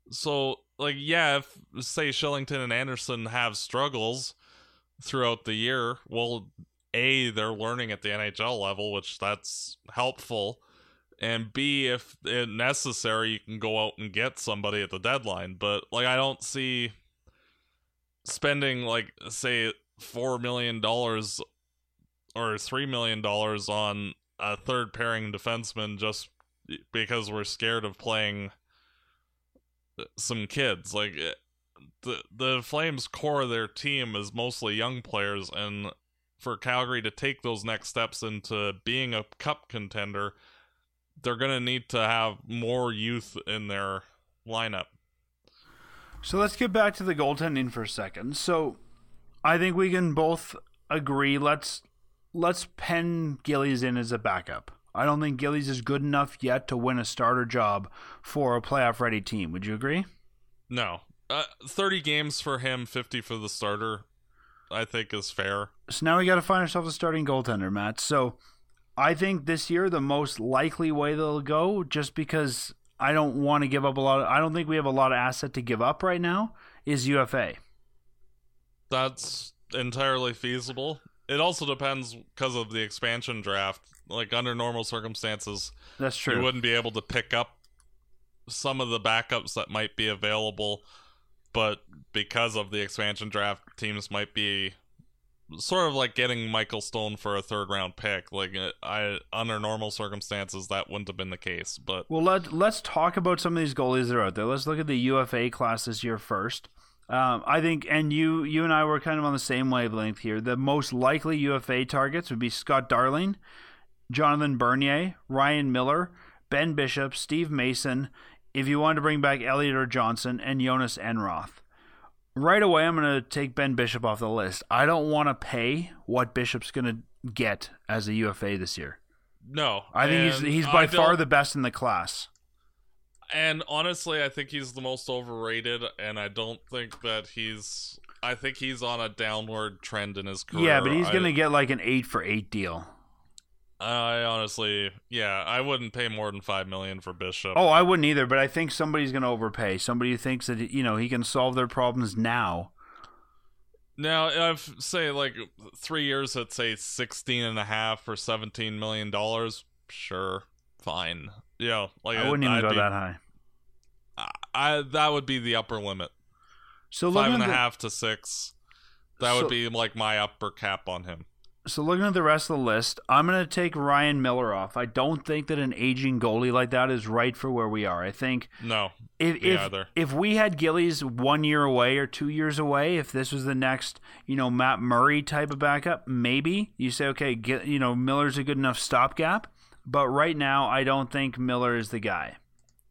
So, like, yeah, if say Kylington and Andersson have struggles throughout the year, well, a they're learning at the NHL level, which that's helpful, and b if necessary, you can go out and get somebody at the deadline. But like, I don't see spending like say four million dollars or three million dollars on a third pairing defenseman just because we're scared of playing some kids. Like eh, the the Flames core of their team is mostly young players, and for Calgary to take those next steps into being a cup contender, they're gonna need to have more youth in their lineup. So let's get back to the goaltending for a second. So I think we can both agree. Let's let's pen Gillies in as a backup. I don't think Gillies is good enough yet to win a starter job for a playoff ready team. Would you agree? No. Uh, 30 games for him, 50 for the starter, I think is fair. So now we got to find ourselves a starting goaltender, Matt. So I think this year the most likely way they'll go, just because I don't want to give up a lot of, I don't think we have a lot of asset to give up right now, is UFA. That's entirely feasible. It also depends because of the expansion draft. Like under normal circumstances, that's true. You wouldn't be able to pick up some of the backups that might be available, but because of the expansion draft, teams might be sort of like getting Michael Stone for a third round pick. Like uh, I under normal circumstances that wouldn't have been the case. But well, let let's talk about some of these goalies that are out there. Let's look at the UFA class this year first. Um, I think, and you you and I were kind of on the same wavelength here. The most likely UFA targets would be Scott Darling, Jonathan Bernier, Ryan Miller, Ben Bishop, Steve Mason. If you wanted to bring back Elliott or Johnson and Jonas Enroth. Right away, I'm going to take Ben Bishop off the list. I don't want to pay what Bishop's going to get as a UFA this year. No, I think he's he's by far the best in the class and honestly, I think he's the most overrated, and I don't think that he's. I think he's on a downward trend in his career. Yeah, but he's gonna get like an eight for eight deal. I honestly, yeah, I wouldn't pay more than five million for Bishop. Oh, I wouldn't either. But I think somebody's gonna overpay. Somebody who thinks that you know he can solve their problems now. Now, if say like three years at say sixteen and a half or seventeen million dollars, sure, fine. Yeah, like I wouldn't even I'd go be, that high. I, I that would be the upper limit. So five and a the, half to six. That so, would be like my upper cap on him. So looking at the rest of the list, I'm going to take Ryan Miller off. I don't think that an aging goalie like that is right for where we are. I think no. If if, if we had Gillies one year away or two years away, if this was the next you know Matt Murray type of backup, maybe you say okay, get, you know Miller's a good enough stopgap. But right now, I don't think Miller is the guy.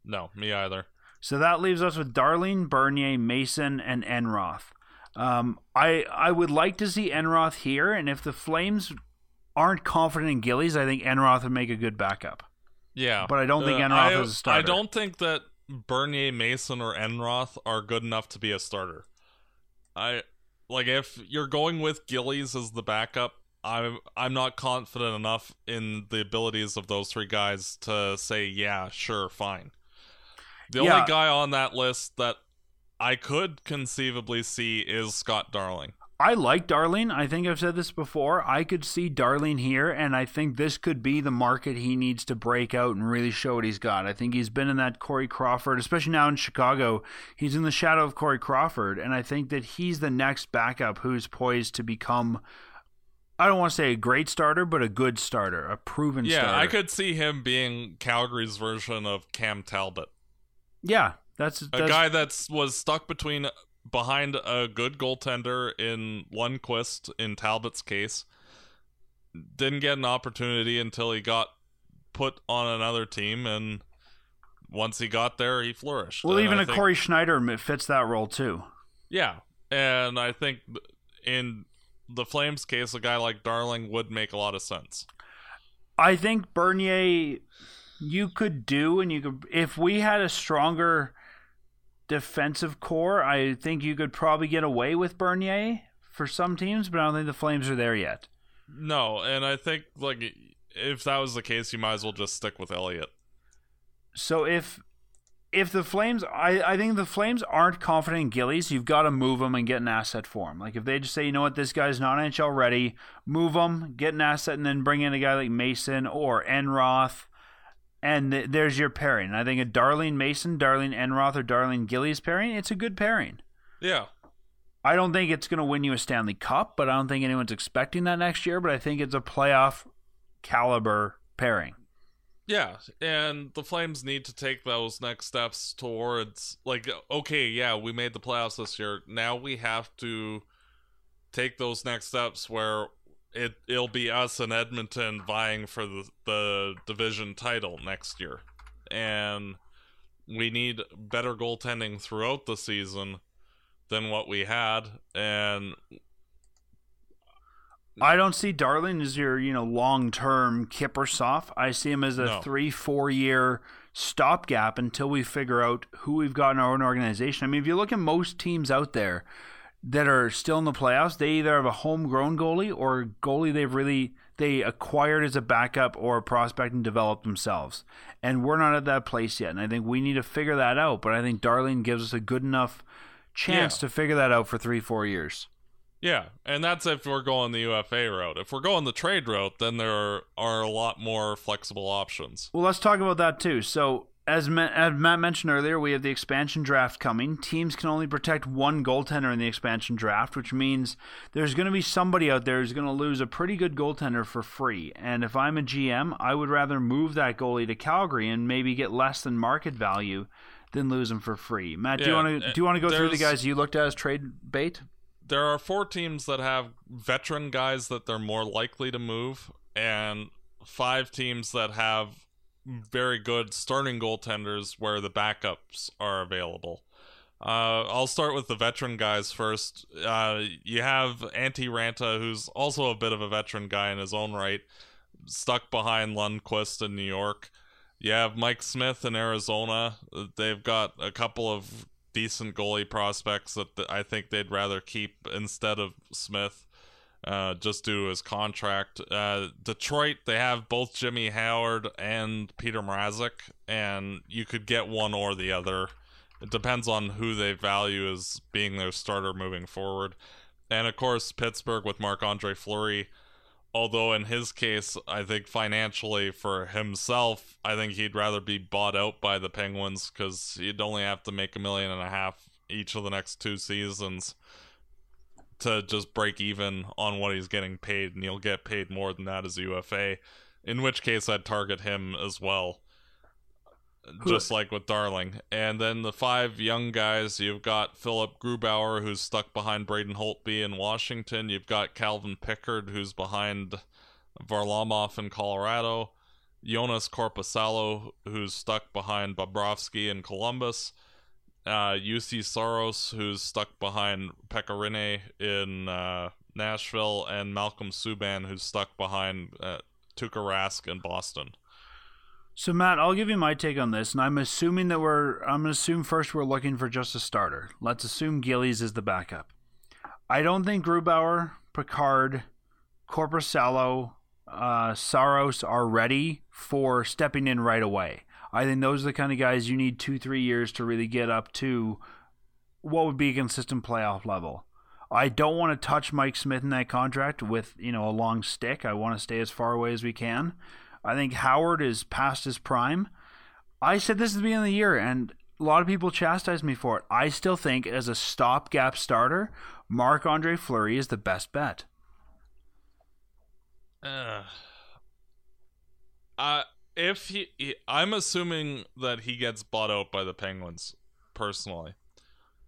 No, me either. So that leaves us with Darling, Bernier, Mason, and Enroth. Um, I I would like to see Enroth here, and if the Flames aren't confident in Gillies, I think Enroth would make a good backup. Yeah, but I don't uh, think Enroth I, is a starter. I don't think that Bernier, Mason, or Enroth are good enough to be a starter. I like if you're going with Gillies as the backup, I'm I'm not confident enough in the abilities of those three guys to say yeah, sure, fine. The yeah. only guy on that list that I could conceivably see is Scott Darling. I like Darling. I think I've said this before. I could see Darling here, and I think this could be the market he needs to break out and really show what he's got. I think he's been in that Corey Crawford, especially now in Chicago. He's in the shadow of Corey Crawford, and I think that he's the next backup who's poised to become I don't want to say a great starter, but a good starter, a proven yeah, starter. I could see him being Calgary's version of Cam Talbot. Yeah, that's, that's... a guy that was stuck between behind a good goaltender in Lundqvist in Talbot's case. Didn't get an opportunity until he got put on another team, and once he got there, he flourished. Well, And even I a think- Cory Schneider fits that role too. Yeah, and I think in the Flames' case, a guy like Darling would make a lot of sense. I think Bernier, you could do, and you could if we had a stronger defensive core. I think you could probably get away with Bernier for some teams, but I don't think the Flames are there yet. No, and I think like if that was the case, you might as well just stick with Elliott. So if if the Flames, I, I think the Flames aren't confident in Gillies. You've got to move him and get an asset for him. Like if they just say, you know what, this guy's not NHL ready, move him, get an asset, and then bring in a guy like Mason or Enroth, and th- there's your pairing. And I think a Darling Mason, Darling Enroth, or Darling Gillies pairing, it's a good pairing. Yeah, I don't think it's going to win you a Stanley Cup, but I don't think anyone's expecting that next year. But I think it's a playoff caliber pairing. Yeah, and the Flames need to take those next steps towards like okay, yeah, we made the playoffs this year. Now we have to take those next steps where it it'll be us and Edmonton vying for the the division title next year. And we need better goaltending throughout the season than what we had and I don't see Darling as your, you know, long term Kiprusoff. I see him as a No. three, four year stopgap until we figure out who we've got in our own organization. I mean, if you look at most teams out there that are still in the playoffs, they either have a homegrown goalie or a goalie they've really they acquired as a backup or a prospect and developed themselves. And we're not at that place yet. And I think we need to figure that out. But I think Darling gives us a good enough chance Yeah. to figure that out for three, four years. Yeah, and that's if we're going the UFA route. If we're going the trade route, then there are, are a lot more flexible options. Well, let's talk about that too. So, as, Ma- as Matt mentioned earlier, we have the expansion draft coming. Teams can only protect one goaltender in the expansion draft, which means there's going to be somebody out there who's going to lose a pretty good goaltender for free. And if I'm a GM, I would rather move that goalie to Calgary and maybe get less than market value than lose him for free. Matt, do you want to uh, do you want to go through the guys you looked at as trade bait? There are four teams that have veteran guys that they're more likely to move, and five teams that have very good starting goaltenders where the backups are available. Uh, I'll start with the veteran guys first. Uh, you have Antti Raanta, who's also a bit of a veteran guy in his own right, stuck behind Lundqvist in New York. You have Mike Smith in Arizona. They've got a couple of decent goalie prospects that th- I think they'd rather keep instead of Smith, uh, just due to his contract. Uh, Detroit, they have both Jimmy Howard and Petr Mrazek, and you could get one or the other. It depends on who they value as being their starter moving forward. And of course, Pittsburgh with Marc Andre Fleury. Although in his case, I think financially for himself, I think he'd rather be bought out by the Penguins because he'd only have to make a million and a half each of the next two seasons to just break even on what he's getting paid, and he'll get paid more than that as a UFA. In which case, I'd target him as well, just like with Darling. And then the five young guys, you've got Philip Grubauer, who's stuck behind Braden Holtby in Washington. You've got Calvin Pickard, who's behind Varlamov in Colorado. Joonas Korpisalo, who's stuck behind Bobrovsky in Columbus. Uh, Juuse Saros, who's stuck behind Pekka Rinne in uh, Nashville, and Malcolm Subban, who's stuck behind uh, Tuukka Rask in Boston. So Matt, I'll give you my take on this, and I'm assuming that we're I'm gonna assume first we're looking for just a starter. Let's assume Gillies is the backup. I don't think Grubauer, Pickard, Korpisalo, uh, Saros are ready for stepping in right away. I think those are the kind of guys you need two, three years to really get up to what would be a consistent playoff level. I don't want to touch Mike Smith in that contract with, you know, a long stick. I want to stay as far away as we can. I think Howard is past his prime. I said this at the beginning of the year, and a lot of people chastised me for it. I still think, as a stopgap starter, Marc Andre Fleury is the best bet. Uh, uh, if he, he- I'm assuming that he gets bought out by the Penguins, personally.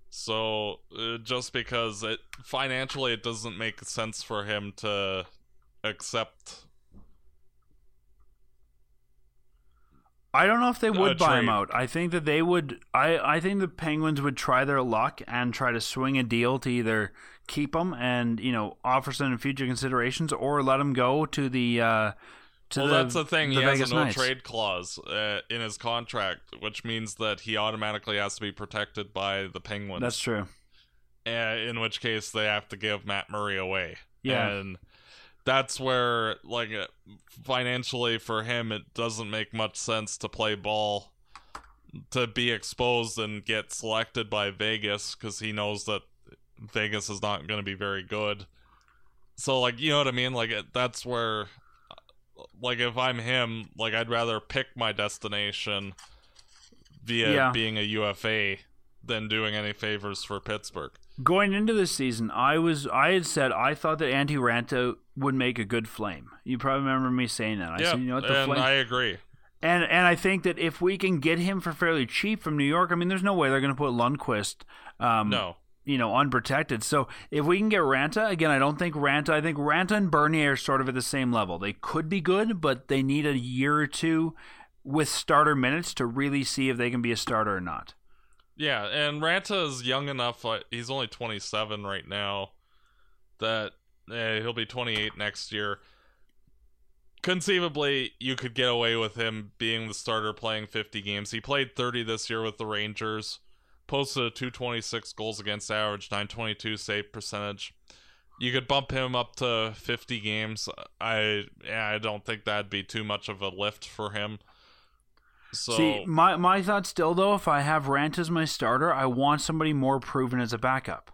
So uh, just because it financially it doesn't make sense for him to accept I don't know if they would buy him out. I think that they would. I I think the Penguins would try their luck and try to swing a deal to either keep him and you know offer some future considerations or let him go to the. Uh, to well, the, that's the thing. the he has Vegas a no Knights. trade clause uh, in his contract, which means that he automatically has to be protected by the Penguins. That's true. uh, in which case they have to give Matt Murray away. Yeah. And that's where, like, uh, financially for him, it doesn't make much sense to play ball, to be exposed and get selected by Vegas because he knows that Vegas is not going to be very good. So, like, you know what I mean? Like, it, that's where, like, if I'm him, like, I'd rather pick my destination via Yeah. being a UFA than doing any favors for Pittsburgh. Going into this season, I was I had said I thought that Antti Raanta would make a good flame. You probably remember me saying that. I yeah, said, you know what, the and flame, I agree. and and I think that if we can get him for fairly cheap from New York, I mean, there's no way they're going to put Lundqvist, um, No, you know, unprotected. So if we can get Raanta again, I don't think Raanta. I think Raanta and Bernier are sort of at the same level. They could be good, but they need a year or two with starter minutes to really see if they can be a starter or not. Yeah, and Raanta is young enough. Uh, he's only 27 right now. That eh, he'll be 28 next year. Conceivably, you could get away with him being the starter playing 50 games. He played 30 this year with the Rangers. Posted a 226 goals against average, 922 save percentage. You could bump him up to 50 games. I yeah, I don't think that'd be too much of a lift for him. So See, my my thought still though, if I have Rant as my starter, I want somebody more proven as a backup.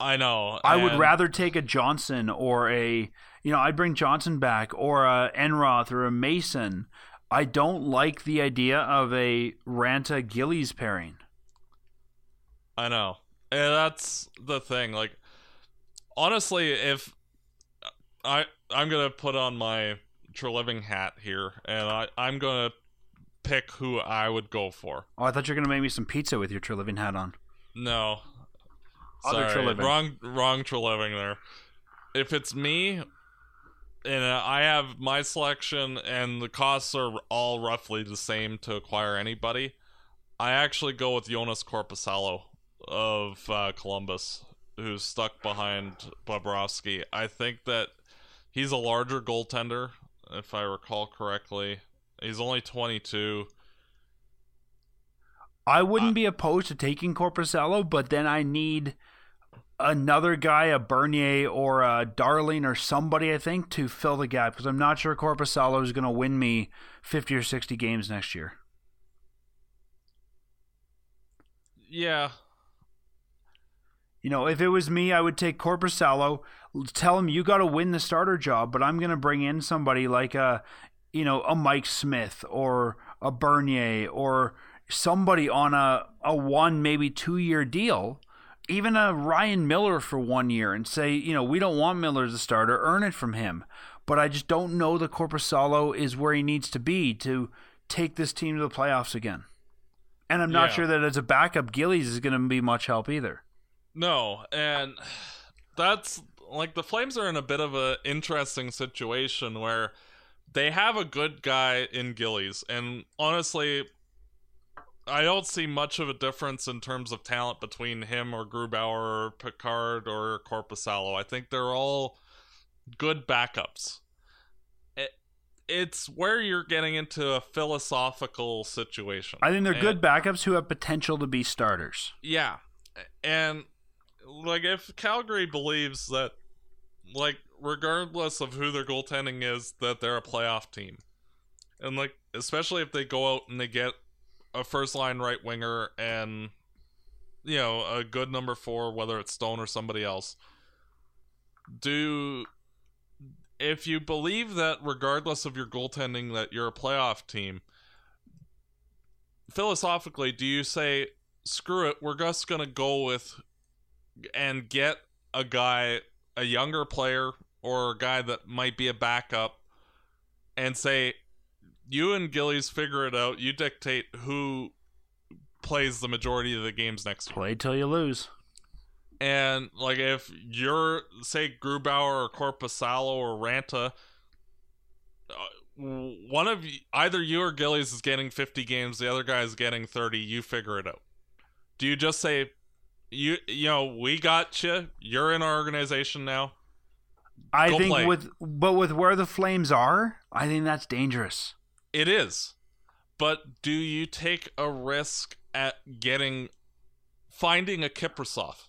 I know. I would rather take a Johnson or a you know, I'd bring Johnson back or a Enroth or a Mason. I don't like the idea of a Raanta Gillies pairing. I know. And that's the thing. Like, honestly, if I I'm gonna put on my Treliving hat here, and I I'm gonna pick who I would go for. Oh, I thought you were gonna make me some pizza with your Treliving hat on. No, Other sorry, Treliving. wrong wrong Treliving there. If it's me, and uh, I have my selection, and the costs are all roughly the same to acquire anybody, I actually go with Joonas Korpisalo of uh, Columbus, who's stuck behind Bobrovsky. I think that he's a larger goaltender, if I recall correctly. He's only 22. I wouldn't be opposed to taking Korpisalo, but then I need another guy, a Bernier or a Darling or somebody, I think, to fill the gap because I'm not sure Korpisalo is going to win me 50 or 60 games next year. Yeah, You know, if it was me, I would take Korpisalo, tell him you got to win the starter job, but I'm going to bring in somebody like a, you know, a Mike Smith or a Bernier or somebody on a, a one, maybe two year deal, even a Ryan Miller for one year and say, you know, we don't want Miller as a starter, earn it from him. But I just don't know that Korpisalo is where he needs to be to take this team to the playoffs again. And I'm not Yeah. sure that as a backup, Gillies is going to be much help either. No, and that's like the Flames are in a bit of a interesting situation where they have a good guy in Gillies, and honestly, I don't see much of a difference in terms of talent between him or Grubauer or Pickard or Korpisalo. I think they're all good backups. It, it's where you're getting into a philosophical situation. I think they're And- good backups who have potential to be starters. yeah. And like if Calgary believes that like regardless of who their goaltending is that they're a playoff team. And like especially if they go out and they get a first line right winger and you know, a good number 4 whether it's Stone or somebody else. Do if you believe that regardless of your goaltending that you're a playoff team, philosophically, do you say, screw it, we're just to go with and get a guy, a younger player, or a guy that might be a backup, and say, you and Gillies figure it out. You dictate who plays the majority of the games next year. Play till you lose. And like if you're say Grubauer or Korpisalo or Raanta, uh, one of either you or Gillies is getting 50 games, the other guy is getting 30. You figure it out. Do you just say, you you know, we got you. You're in our organization now. I Go think play. with but with where the Flames are, I think that's dangerous. It is. But do you take a risk at getting finding a Kiprusoff?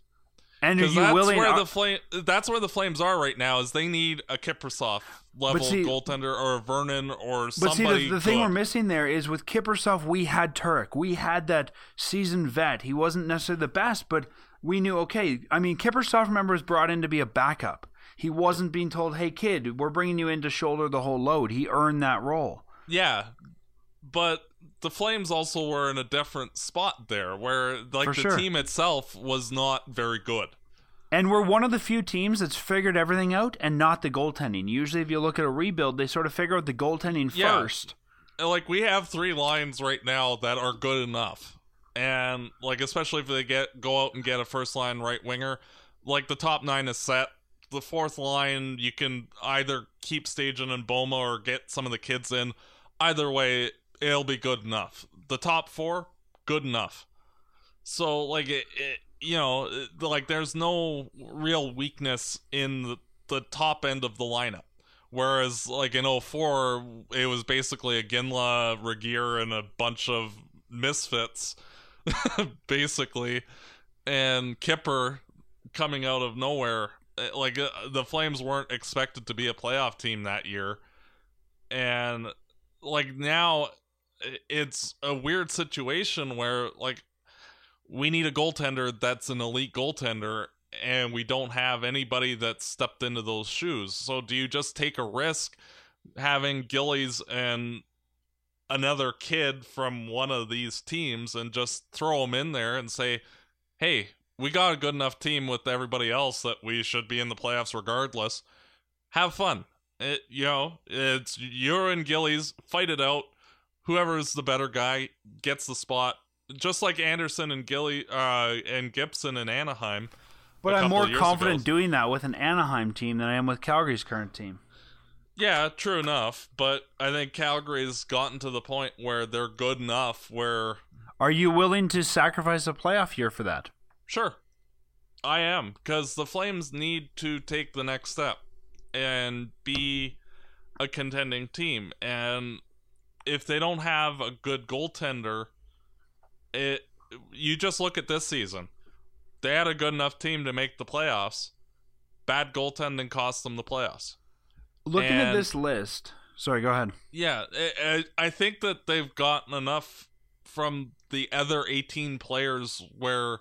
And are you that's willing? where the flame that's where the Flames are right now is they need a Kiprusoff level see- goaltender or a Vernon or But see, somebody the, the thing we're missing there is with Kiprusoff, we had Turek. We had that seasoned vet. He wasn't necessarily the best, but we knew, okay, I mean, Kiprusoff, remember, was brought in to be a backup. He wasn't being told, hey, kid, we're bringing you in to shoulder the whole load. He earned that role. Yeah, but the Flames also were in a different spot there, where like For the sure. team itself was not very good. And we're one of the few teams that's figured everything out and not the goaltending. Usually, if you look at a rebuild, they sort of figure out the goaltending Yeah. first. And, Like we have three lines right now that are good enough, and like especially if they get go out and get a first line right winger, like the top nine is set. The fourth line you can either keep Stajan and Bouma or get some of the kids in. Either way, it'll be good enough. The top four, good enough. So like it, it you know, like there's no real weakness in the, the top end of the lineup. Whereas like in 04, it was basically a Ginla, Regehr, and a bunch of misfits, basically, and Kipper coming out of nowhere. Eh, Like uh, the Flames weren't expected to be a playoff team that year, and like now, it's a weird situation where like we need a goaltender that's an elite goaltender and we don't have anybody that stepped into those shoes. So do you just take a risk having Gillies and another kid from one of these teams and just throw them in there and say, "Hey, we got a good enough team with everybody else that we should be in the playoffs regardless. Have fun. It, you know, it's you and Gillies fight it out. Whoever's the better guy gets the spot. Just like Andersen and Gilly uh, and Gibson in Anaheim. But I'm more confident ago. doing that with an Anaheim team than I am with Calgary's current team. Yeah, true enough. But I think Calgary's gotten to the point where they're good enough where Are you willing to sacrifice a playoff year for that? Sure. I am because the Flames need to take the next step and be a contending team. And if they don't have a good goaltender, it you just look at this season. They had a good enough team to make the playoffs. Bad goaltending cost them the playoffs. Looking at this list, sorry, go ahead. Yeah, I, I I think that they've gotten enough from the other 18 players where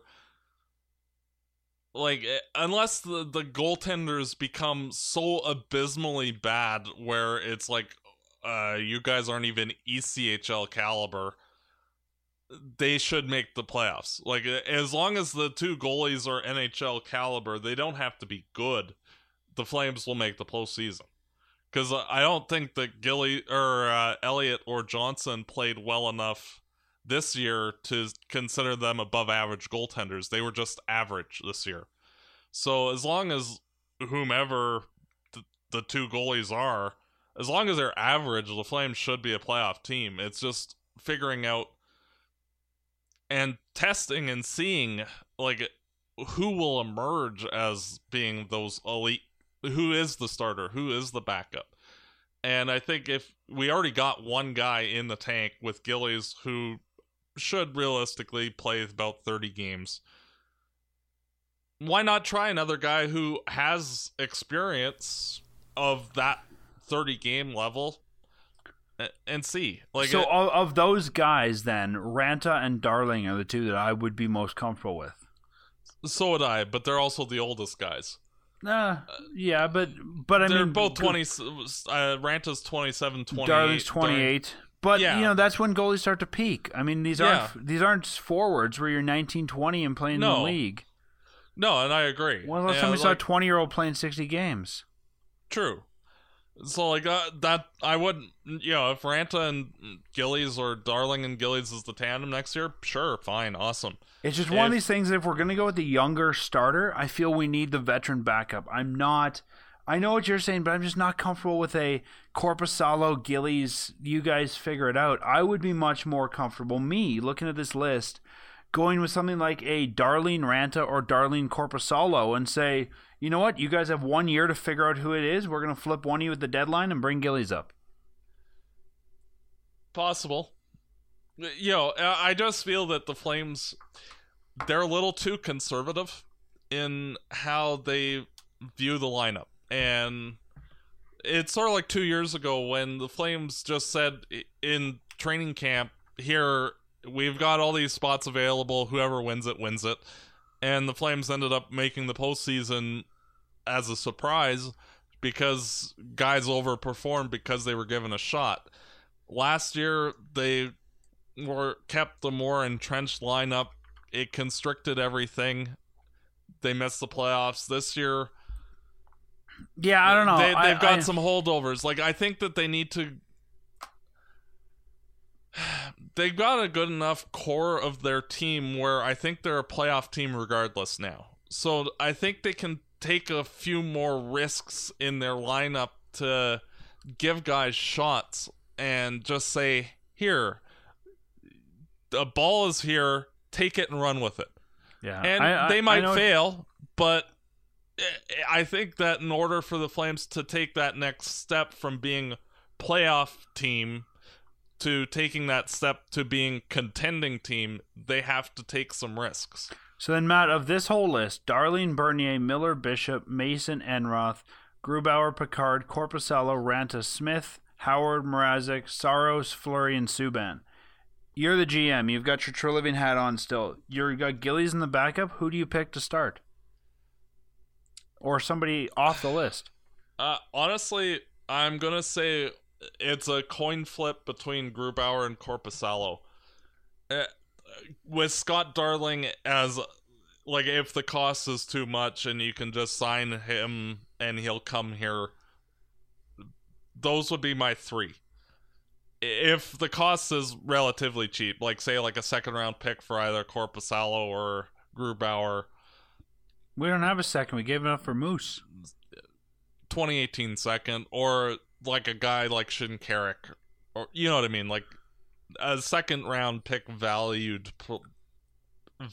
like eh, unless the the goaltenders become so abysmally bad where it's like uh you guys aren't even ECHL caliber they should make the playoffs. Like as long as the two goalies are NHL caliber, they don't have to be good. The Flames will make the postseason because I don't think that Gilly or uh, Elliott or Johnson played well enough this year to consider them above average goaltenders. They were just average this year. So as long as whomever the, the two goalies are, as long as they're average, the Flames should be a playoff team. It's just figuring out and testing and seeing like who will emerge as being those elite who is the starter who is the backup and i think if we already got one guy in the tank with gillies who should realistically play about 30 games why not try another guy who has experience of that 30 game level and see like so uh, of, those guys, then Raanta and Darling are the two that I would be most comfortable with. so would i but they're also the oldest guys Uh, yeah, but but I mean they're mean, both 20 uh Raanta's 27 28 Darling's twenty eight. But Yeah. you know that's when goalies start to peak. I mean these aren't these aren't forwards where you're 19, 20 and playing in the league. no and i agree When was last Yeah, time we saw a twenty year old playing sixty games? True. So like uh, that, I wouldn't. You know, if Raanta and Gillies or Darling and Gillies is the tandem next year, sure, fine, awesome. It's just one of these things. that If we're going to go with the younger starter, I feel we need the veteran backup. I'm not I know what you're saying, but I'm just not comfortable with a Korpisalo, Gillies. You guys figure it out. I would be much more comfortable, me looking at this list, going with something like a Darling Raanta or Darling Korpisalo and say, you know what, you guys have one year to figure out who it is. We're gonna flip one of you at the deadline and bring Gillies up. Possible. You know, I just feel that the Flames they're a little too conservative in how they view the lineup. And it's sort of like two years ago when the Flames just said in training camp, here, we've got all these spots available. Whoever wins it, wins it. And the Flames ended up making the postseason as a surprise because guys overperformed because they were given a shot. Last year, they were kept the more entrenched lineup. It constricted everything. They missed the playoffs this year. Yeah, I don't know. They, have got I, some holdovers. Like I think that they need to. They've got a good enough core of their team where I think they're a playoff team regardless now. So I think they can take a few more risks in their lineup to give guys shots and just say, here, the ball is here, take it and run with it. Yeah, And I, I, they might fail, but I think that in order for the Flames to take that next step from being playoff team to taking that step to being contending team, they have to take some risks. So then, Matt, of this whole list, Darling Bernier, Miller Bishop, Mason Enroth, Grubauer, Pickard, Korpisalo, Raanta, Smith, Howard, Mrazek, Saros, Fleury, and Subban. You're the GM. You've got your Treliving hat on still. You've got Gillies in the backup. Who do you pick to start? Or somebody off the list? Uh, honestly, I'm gonna say it's a coin flip between Grubauer and Korpisalo. With Scott Darling as like if the cost is too much and you can just sign him and he'll come here, those would be my three. If the cost is relatively cheap, like say like a second round pick for either Korpisalo or Grubauer, We don't have a second. We gave it up for Moose. 2018 second, or like a guy like Shinkaruk, or you know what I mean, like a second round pick valued. Pl-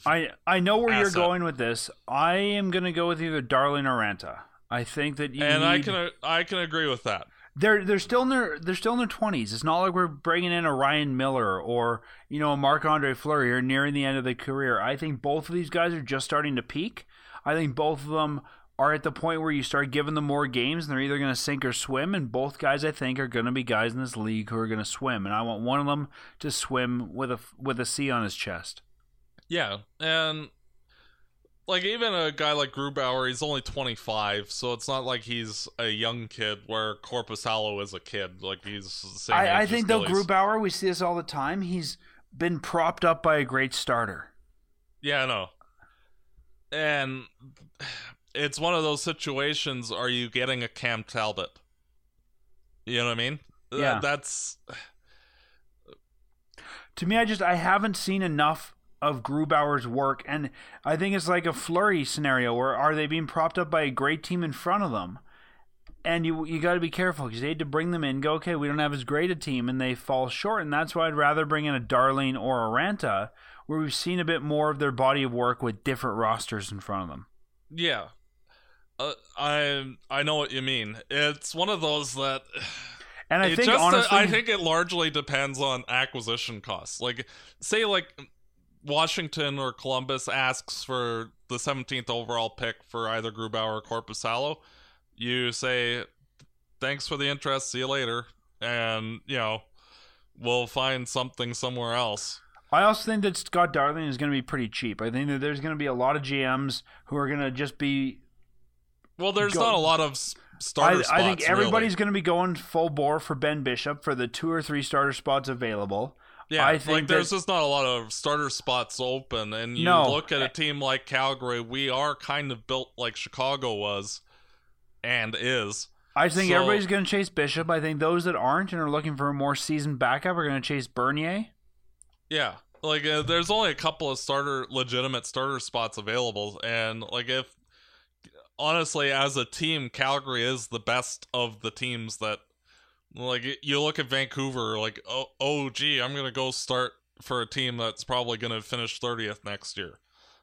I I know where you're going with this. I am going to go with either Darling or Raanta. I think that you and I can I can agree with that. they're they're still in their they're still in their twenties. It's not like we're bringing in a Ryan Miller or you know a Marc Andre Fleury or nearing the end of their career. I think both of these guys are just starting to peak. I think both of them are at the point where you start giving them more games and they're either going to sink or swim. And both guys I think are going to be guys in this league who are going to swim. And I want one of them to swim with a with a C on his chest. Yeah, and like even a guy like Grubauer, he's only 25, so it's not like he's a young kid. Where Korpisalo is a kid, like he's the same. age I, I think though Gillies. Grubauer, we see this all the time. He's been propped up by a great starter. Yeah, I know. And it's one of those situations. Are you getting a Cam Talbot? You know what I mean? Th- Yeah. That's to me, I just I haven't seen enough of Grubauer's work, and I think it's like a Fleury scenario where are they being propped up by a great team in front of them, and you you got to be careful because they had to bring them in. Go okay, we don't have as great a team, and they fall short, and that's why I'd rather bring in a Darling or a Raanta, where we've seen a bit more of their body of work with different rosters in front of them. yeah. Uh, I I know what you mean. It's one of those that. And I it think just, uh, honestly, I think it largely depends on acquisition costs. Like, say, like Washington or Columbus asks for the 17th overall pick for either Grubauer or Korpisalo, you say, "Thanks for the interest. See you later," and you know, we'll find something somewhere else. I also think that Scott Darling is going to be pretty cheap. I think that there's going to be a lot of GMs who are going to just be Well, there's Go- not a lot of I, starter spots. I think everybody's really. going to be going full bore for Ben Bishop for the two or three starter spots available. Yeah, I think like there's that- just not a lot of starter spots open, and you No. look at a team like Calgary. We are kind of built like Chicago was, and is. I think So- everybody's going to chase Bishop. I think those that aren't and are looking for a more seasoned backup are going to chase Bernier. Yeah, like uh, there's only a couple of starter legitimate starter spots available, and like if honestly, as a team, Calgary is the best of the teams that. Like you look at Vancouver, like oh, oh gee, I'm gonna go start for a team that's probably gonna finish 30th next year.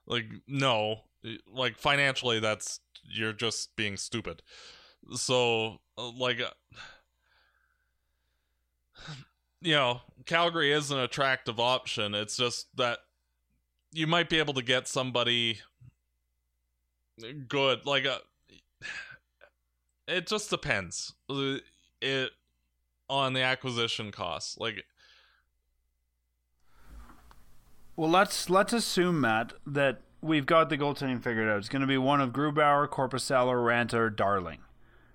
Like no, like financially, that's you're just being stupid. So like, uh, you know, Calgary is an attractive option. It's just that you might be able to get somebody good. Like, uh, it just depends. It on the acquisition costs. Like, well, let's let's assume Matt that we've got the goaltending figured out. It's going to be one of Grubauer, Korpisalo, Raanta, Darling.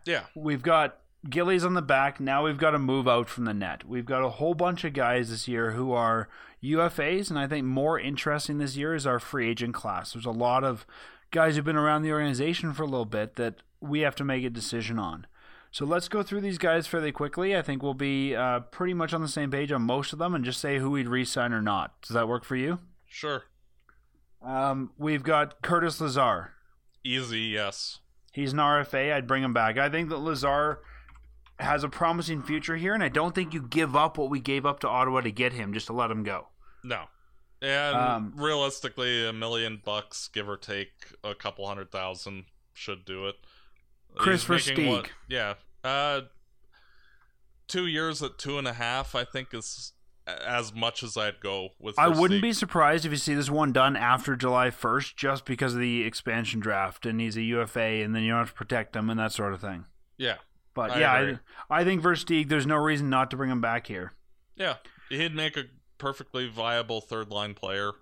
Yeah, we've got Gillies on the back. Now we've got to move out from the net. We've got a whole bunch of guys this year who are UFAs, and I think more interesting this year is our free agent class. There's a lot of guys who've been around the organization for a little bit that we have to make a decision on. So let's go through these guys fairly quickly. I think we'll be uh, pretty much on the same page on most of them and just say who we'd re-sign or not. Does that work for you? Sure. Um, we've got Curtis Lazar. Easy, yes. He's an RFA. I'd bring him back. I think that Lazar has a promising future here, and I don't think you give up what we gave up to Ottawa to get him just to let him go. No. And um, realistically, a million bucks, give or take a couple hundred thousand, should do it. Kris Versteeg. yeah. Uh, two years at two and a half, I think, is as much as I'd go with. I wouldn't be surprised if you see this one done after July 1st, just because of the expansion draft, and he's a UFA, and then you don't have to protect him and that sort of thing. Yeah, but I yeah, I, I, think Versteeg, there's no reason not to bring him back here. Yeah, he'd make a perfectly viable third line player.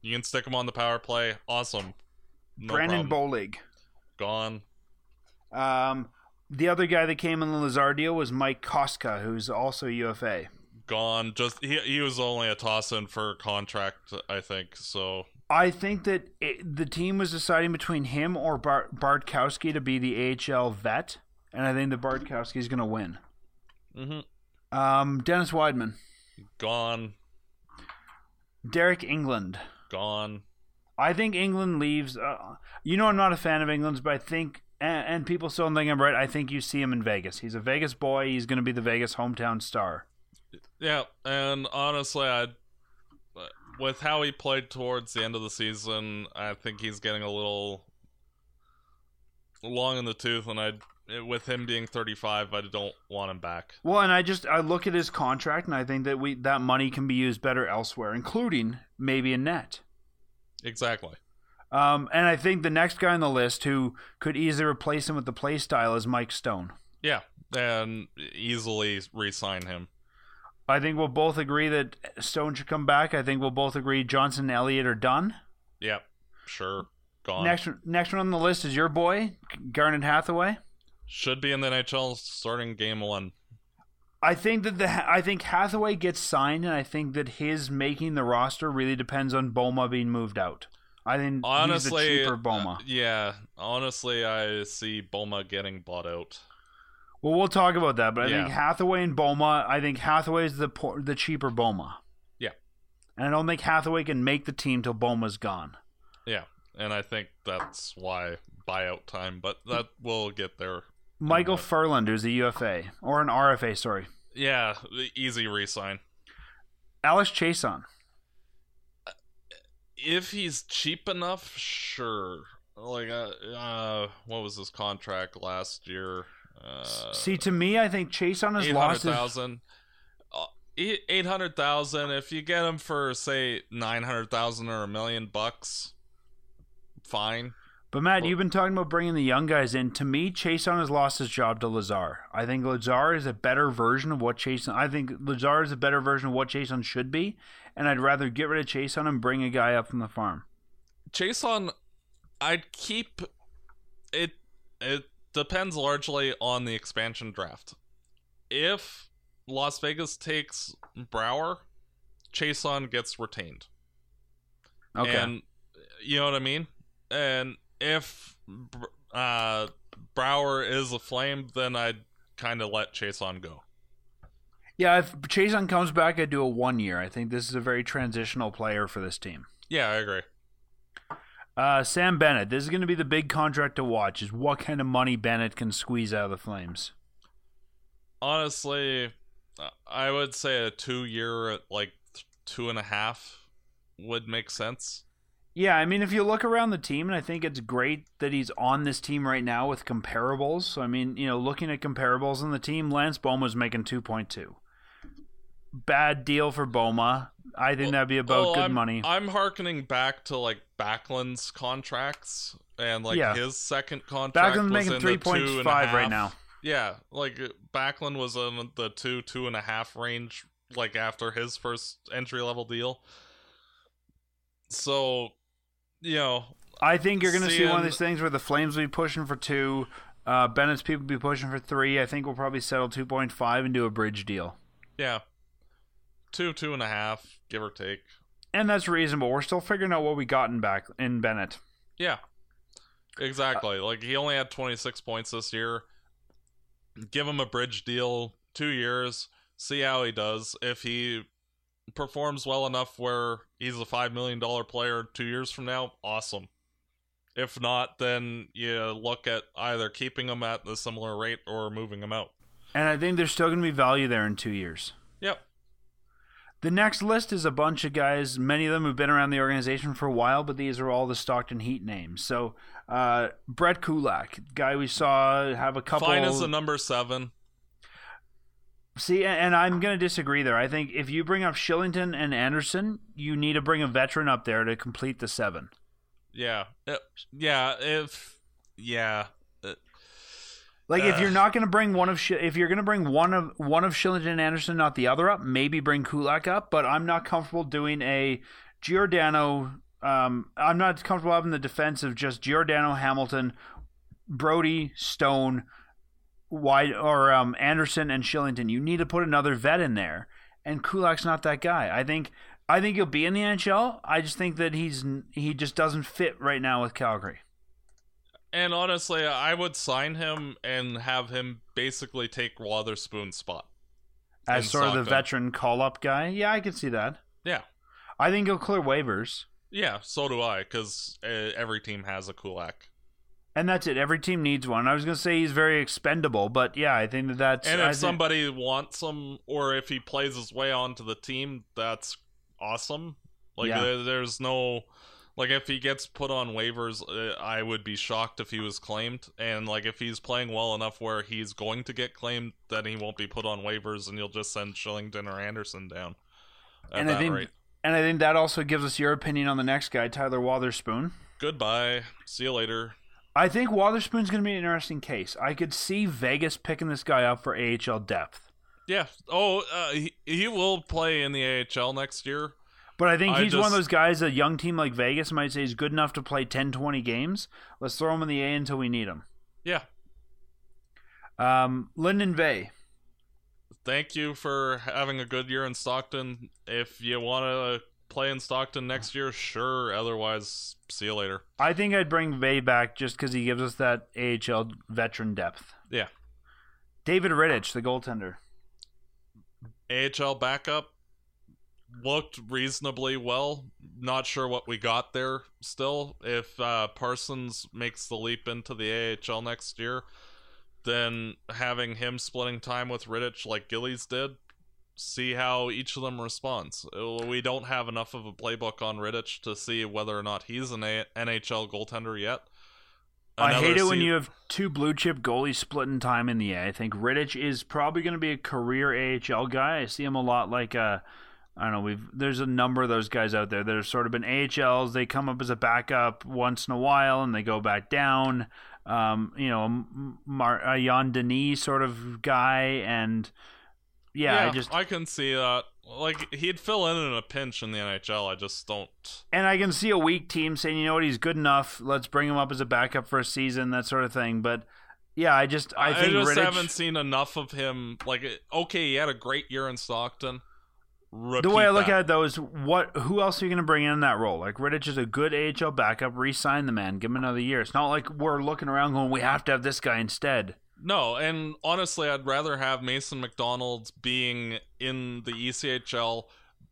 You can stick him on the power play. Awesome. No Brandon Bollig. Gone. Um, the other guy that came in the Lazar deal was Mike Kostka, who's also UFA gone. Just he he was only a toss in for contract, I think. So I think that it, the team was deciding between him or Bart, Bartkowski to be the AHL vet, and I think that Bartkowski is going to win. Mm-hmm. Um, Dennis Wideman gone. Deryk Engelland. gone. I think Engelland leaves. Uh, you know, I'm not a fan of Engelland's, but I think, and, and people still think I'm right. I think you see him in Vegas. He's a Vegas boy. He's going to be the Vegas hometown star. Yeah, and honestly, I with how he played towards the end of the season, I think he's getting a little long in the tooth, and I with him being 35, I don't want him back. Well, and I just I look at his contract, and I think that we that money can be used better elsewhere, including maybe a net. Exactly. Um, and I think the next guy on the list who could easily replace him with the play style is Mike Stone. Yeah, and easily re-sign him. I think we'll both agree that Stone should come back. I think we'll both agree Johnson and Elliott are done. Yep, sure. Gone. Next, next one on the list is your boy, Garnet Hathaway. Should be in the NHL starting game one. I think that the I think Hathaway gets signed, and I think that his making the roster really depends on Bouma being moved out. I think honestly, he's the cheaper Bouma. Uh, yeah, honestly, I see Bouma getting bought out. Well, we'll talk about that, but I yeah. think Hathaway and Bouma. I think Hathaway is the the cheaper Bouma. Yeah, and I don't think Hathaway can make the team till Bouma's gone. Yeah, and I think that's why buyout time. But that we'll get there. Michael Ferland, who's a UFA or an RFA, sorry. Yeah, the easy resign. Alex Chiasson. If he's cheap enough, sure. Like, uh, uh what was his contract last year? Uh, See, to me, I think Chiasson has lost thousand. Uh, eight hundred thousand. If you get him for say nine hundred thousand or a million bucks, fine. But Matt, well, you've been talking about bringing the young guys in. To me, Chiasson has lost his job to Lazar. I think Lazar is a better version of what Chiasson. I think Lazar is a better version of what Chiasson should be, and I'd rather get rid of Chiasson and bring a guy up from the farm. Chiasson, I'd keep it. It depends largely on the expansion draft. If Las Vegas takes Brouwer, Chiasson gets retained. Okay. And you know what I mean? And if uh, Brouwer is a flame, then I'd kind of let Chiasson go. Yeah, if Chiasson comes back, I'd do a one year. I think this is a very transitional player for this team. Yeah, I agree. Uh, Sam Bennett. This is going to be the big contract to watch. Is what kind of money Bennett can squeeze out of the Flames. Honestly, I would say a two-year, at like two and a half, would make sense. Yeah, I mean, if you look around the team, and I think it's great that he's on this team right now with comparables. So, I mean, you know, looking at comparables on the team, Lance Bouma's making 2.2. Bad deal for Bouma. I think that'd be about Oh, good I'm, money. I'm harkening back to like Backlund's contracts and like Yeah. his second contract. Backlund's making in the two and a 3.5 right now. Yeah, like Backlund was in the two two and a half range, like after his first entry level deal. So, you know, I think you're going to see one of these things where the Flames will be pushing for two. Uh, Bennett's people will be pushing for three. I think we'll probably settle 2.5 and do a bridge deal. yeah, two two and a half, give or take. And that's reasonable. We're still figuring out what we got in back in Bennett. Yeah. Exactly. like he only had 26 points this year. Give him a bridge deal, 2 years, see how he does. If he performs well enough where he's a 5 million dollar player 2 years from now, awesome. If not, then you look at either keeping him at the similar rate or moving him out. And I think there's still going to be value there in two years. Yep. The next list is a bunch of guys, many of them have been around the organization for a while, but these are all the Stockton Heat names. So, uh, Brett Kulak, guy we saw have a couple. Fine as a number 7. See, and- I'm going to disagree there. I think if you bring up Kylington and Andersson, you need to bring a veteran up there to complete the seven. Yeah. Uh, yeah, if yeah. Uh, Like if you're not going to bring one of Sh- if you're going to bring one of one of Kylington and Andersson, not the other up, maybe bring Kulak up. But I'm not comfortable doing a Giordano. Um, I'm not comfortable having the defense of just Giordano, Hamilton, Brodie, Stone, Wide or um, Andersson and Kylington. You need to put another vet in there, and Kulak's not that guy. I think I think he'll be in the NHL. I just think that he's he just doesn't fit right now with Calgary. And honestly, I would sign him and have him basically take Wotherspoon's spot. as sort of the veteran call up guy. Yeah, I could see that. Yeah. I think he'll clear waivers. Yeah, so do I, because uh, every team has a Kulak. And that's it. Every team needs one. I was going to say he's very expendable, but yeah, I think that that's. And if think- somebody wants him, or if he plays his way onto the team, that's awesome. Like, Yeah. there, there's no. Like, if he gets put on waivers, uh, I would be shocked if he was claimed. And, like, if he's playing well enough where he's going to get claimed, then he won't be put on waivers, and you'll just send Kylington or Andersson down. And I think, rate. and I think that also gives us your opinion on the next guy, Tyler Wotherspoon. Goodbye. See you later. I think Wotherspoon's going to be an interesting case. I could see Vegas picking this guy up for AHL depth, Yeah. Oh, uh, he, he will play in the AHL next year. but I think I he's one of those guys. A young team like Vegas might say he's good enough to play 10, 20 games. Let's throw him in the A until we need him. Yeah. Um, Linden Vey. Thank you for having a good year in Stockton. If you want to play in Stockton next year, sure. Otherwise, see you later. I think I'd bring Vey back just because he gives us that AHL veteran depth. Yeah. David Rittich, the goaltender. AHL backup looked reasonably well. Not sure what we got there still. If uh, Parsons makes the leap into the AHL next year, then having him splitting time with Rittich like Gillies did, see how each of them responds. Uh, We don't have enough of a playbook on Rittich to see whether or not he's an a- NHL goaltender yet. I hate it when you have two blue chip goalies splitting time in the A. I think Rittich is probably going to be a career AHL guy. I see him a lot like uh, I don't know. We've there's a number of those guys out there that have sort of been AHLs. They come up as a backup once in a while and they go back down. Um, you know, M- Mar- a Jan Denis sort of guy, and yeah, I just I can see that. Like he'd fill in in a pinch in the NHL. I just don't. And I can see a weak team saying, you know what, he's good enough. Let's bring him up as a backup for a season, that sort of thing. But yeah, I just I think just haven't seen enough of him. Like, okay, he had a great year in Stockton. the way I look that. at it though is what who else are you going to bring in that role? Like Rittich is a good AHL backup. Re-sign the man, give him another year. It's not like we're looking around going, we have to have this guy instead. No, and honestly, I'd rather have Mason McDonald being in the ECHL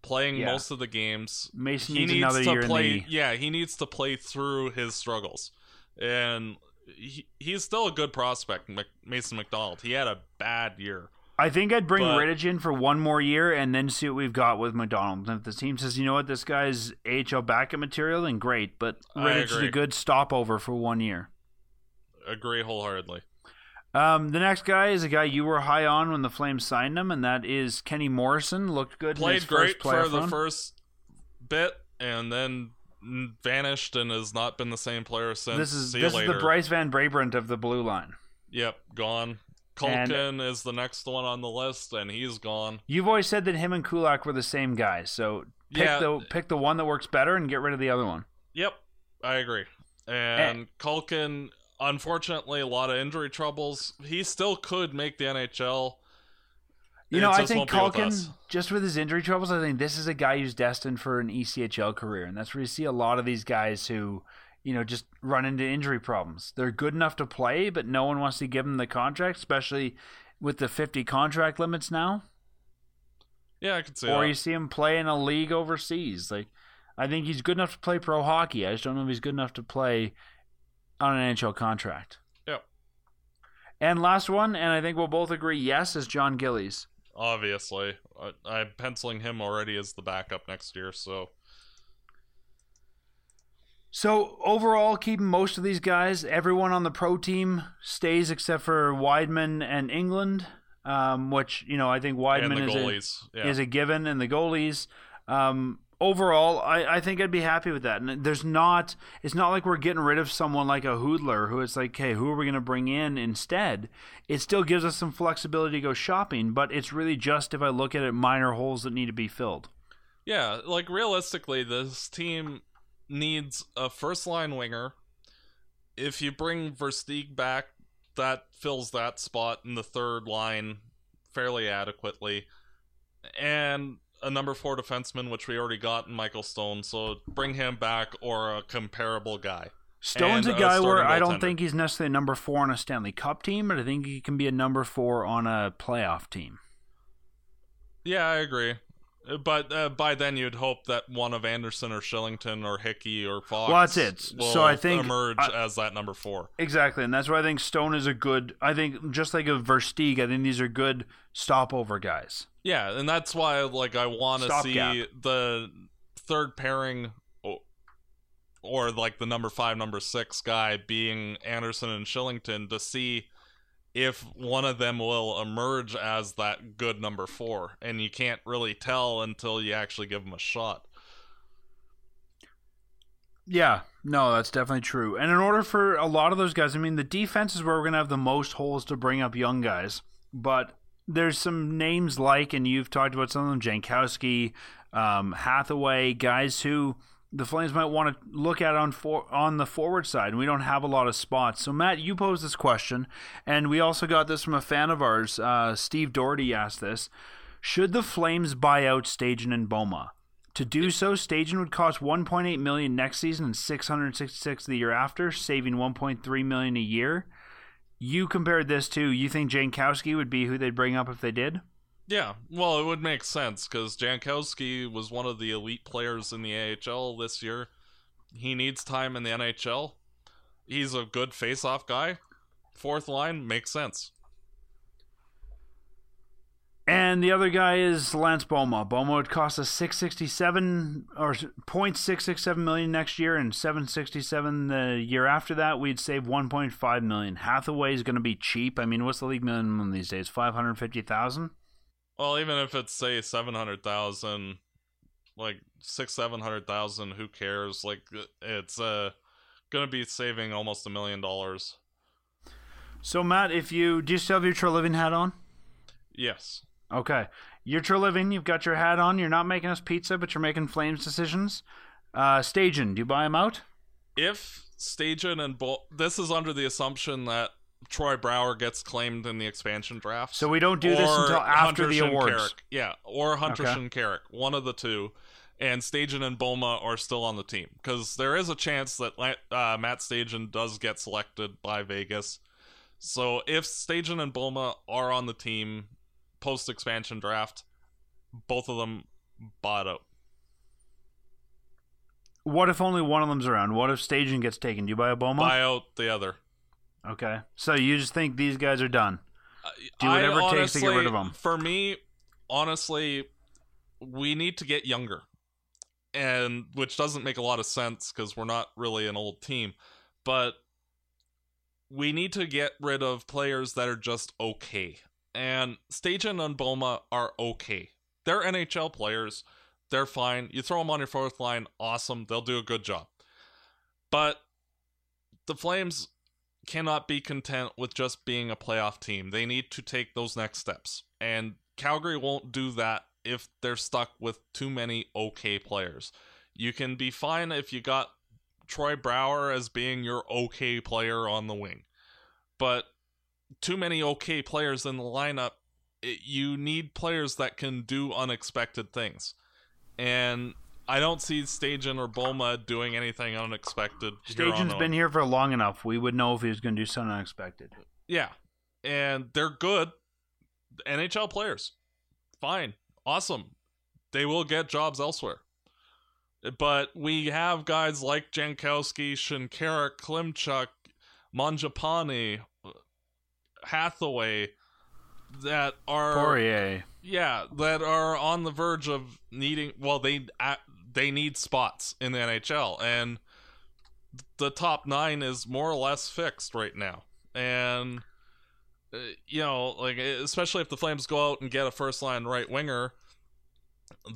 playing Yeah. most of the games. Mason he needs needs another to year play. in the. Yeah, he needs to play through his struggles, and he, he's still a good prospect, Mc, Mason McDonald. He had a bad year. I think I'd bring but- Rittich in for one more year and then see what we've got with McDonald. And if the team says, you know what, this guy's AHL backup material, then great. But I Rittich is a good stopover for one year. Agree wholeheartedly. Um, the next guy is a guy you were high on when the Flames signed him, and that is Kenney Morrison. Looked good. Played great first for the run. first bit, and then vanished and has not been the same player since. This is See this is the Bryce Van Brabant of the blue line. Yep, gone. And- is the next one on the list, and he's gone. You've always said that him and Kulak were the same guys, so pick Yeah. the pick the one that works better and get rid of the other one. Yep, I agree. And Culkin, unfortunately, a lot of injury troubles. He still could make the NHL. You know, I think won't with just with his injury troubles, I think this is a guy who's destined for an ECHL career, and that's where you see a lot of these guys who, you know, just run into injury problems. They're good enough to play, but no one wants to give them the contract, especially with the fifty contract limits now. Yeah, I could see or that. you see him play in a league overseas. Like, I think he's good enough to play pro hockey. I just don't know if he's good enough to play on an NHL contract. Yep. And last one, and I think we'll both agree, yes, is Jon Gillies. Obviously, I, I'm penciling him already as the backup next year. So So overall, keeping most of these guys, everyone on the pro team stays except for Wideman and Engelland, um, which you know I think Wideman is a, yeah. is a given, and the goalies. Um, overall, I, I think I'd be happy with that. And there's not, it's not like we're getting rid of someone like a Hudler who it's like, hey, who are we going to bring in instead? It still gives us some flexibility to go shopping, but it's really just if I look at it, minor holes that need to be filled. Yeah, like realistically, this team needs a first line winger. If you bring Versteeg back, that fills that spot in the third line fairly adequately. And a number four defenseman, which we already got in Michael Stone, so bring him back or a comparable guy. Stone's And a a guy where starting I don't think he's necessarily a number four on a Stanley Cup team, but I think he can be a number four on a playoff team. Yeah, I agree. But uh, by then, you'd hope that one of Andersson or Kylington or Hickey or Fox Well, that's it. So I think- emerge I- as that number four. Exactly, and that's why I think Stone is a good. I think just like a Versteeg, I think these are good stopover guys. Yeah, and that's why like I want to see Stopgap. the third pairing or like the number 5 number 6 guy being Andersson and Kylington to see if one of them will emerge as that good number 4 and you can't really tell until you actually give them a shot. Yeah, no, that's definitely true. And in order for a lot of those guys, I mean, the defense is where we're going to have the most holes to bring up young guys. But there's some names like, and you've talked about some of them, Jankowski, um, Hathaway, guys who the Flames might want to look at on for, on the forward side, and we don't have a lot of spots. So, Matt, you posed this question, and we also got this from a fan of ours. Uh, Steve Doherty asked this Should the Flames buy out Stajan and Bouma? To do so, Stajan would cost 1.8 million next season and 666 the year after, saving 1.3 million a year. You compared this to you think Jankowski would be who they'd bring up if they did? Yeah, well, it would make sense because Jankowski was one of the elite players in the AHL this year. He needs time in the NHL. He's a good face-off guy. Fourth line makes sense. And the other guy is Lance Bouma. Bouma would cost us 667 or 0.667 million next year and 767 the year after that. We'd save 1.5 million. Hathaway is going to be cheap. I mean, what's the league minimum these days? 550,000? Well, even if it's say seven hundred thousand, like six seven hundred thousand, who cares? Like it's uh gonna be saving almost a million dollars. So Matt, if you do you still have your Treliving hat on? Yes. Okay. You're Treliving, you've got your hat on, you're not making us pizza, but you're making Flames decisions. Uh Stajan, do you buy him out? If Stajan and Bo- this is under the assumption that Troy Brouwer gets claimed in the expansion draft. So we don't do this until after Hunter the awards. Shinkaruk. Yeah, or Hunter Okay. Shinkaruk, one of the two. And Stajan and Bouma are still on the team because there is a chance that uh, Matt Stajan does get selected by Vegas. So if Stajan and Bouma are on the team post expansion draft, both of them bought out. What if only one of them's around? What if Stajan gets taken? Do you buy a Bouma? Buy out the other. Okay. So you just think these guys are done? Do whatever it takes to get rid of honestly- 'em. For me, honestly, we need to get younger, and which doesn't make a lot of sense because we're not really an old team, but we need to get rid of players that are just okay. And Stajan and Bouma are okay. They're NHL players. They're fine. You throw them on your fourth line, awesome. They'll do a good job. But the Flames cannot be content with just being a playoff team. They need to take those next steps. And Calgary won't do that if they're stuck with too many okay players. You can be fine if you got Troy Brouwer as being your okay player on the wing. But too many okay players in the lineup, it, you need players that can do unexpected things. And I don't see Stajan or Bouma doing anything unexpected. Stajan's been here for long enough. We would know if he was going to do something unexpected. Yeah. And they're good NHL players. Fine. Awesome. They will get jobs elsewhere. But we have guys like Jankowski, Shinkaruk, Klimchuk, Mangiapane, Hathaway that are Poirier. yeah, that are on the verge of needing. Well, they they need spots in the NHL, and the top nine is more or less fixed right now. And uh, you know, like especially if the Flames go out and get a first line right winger,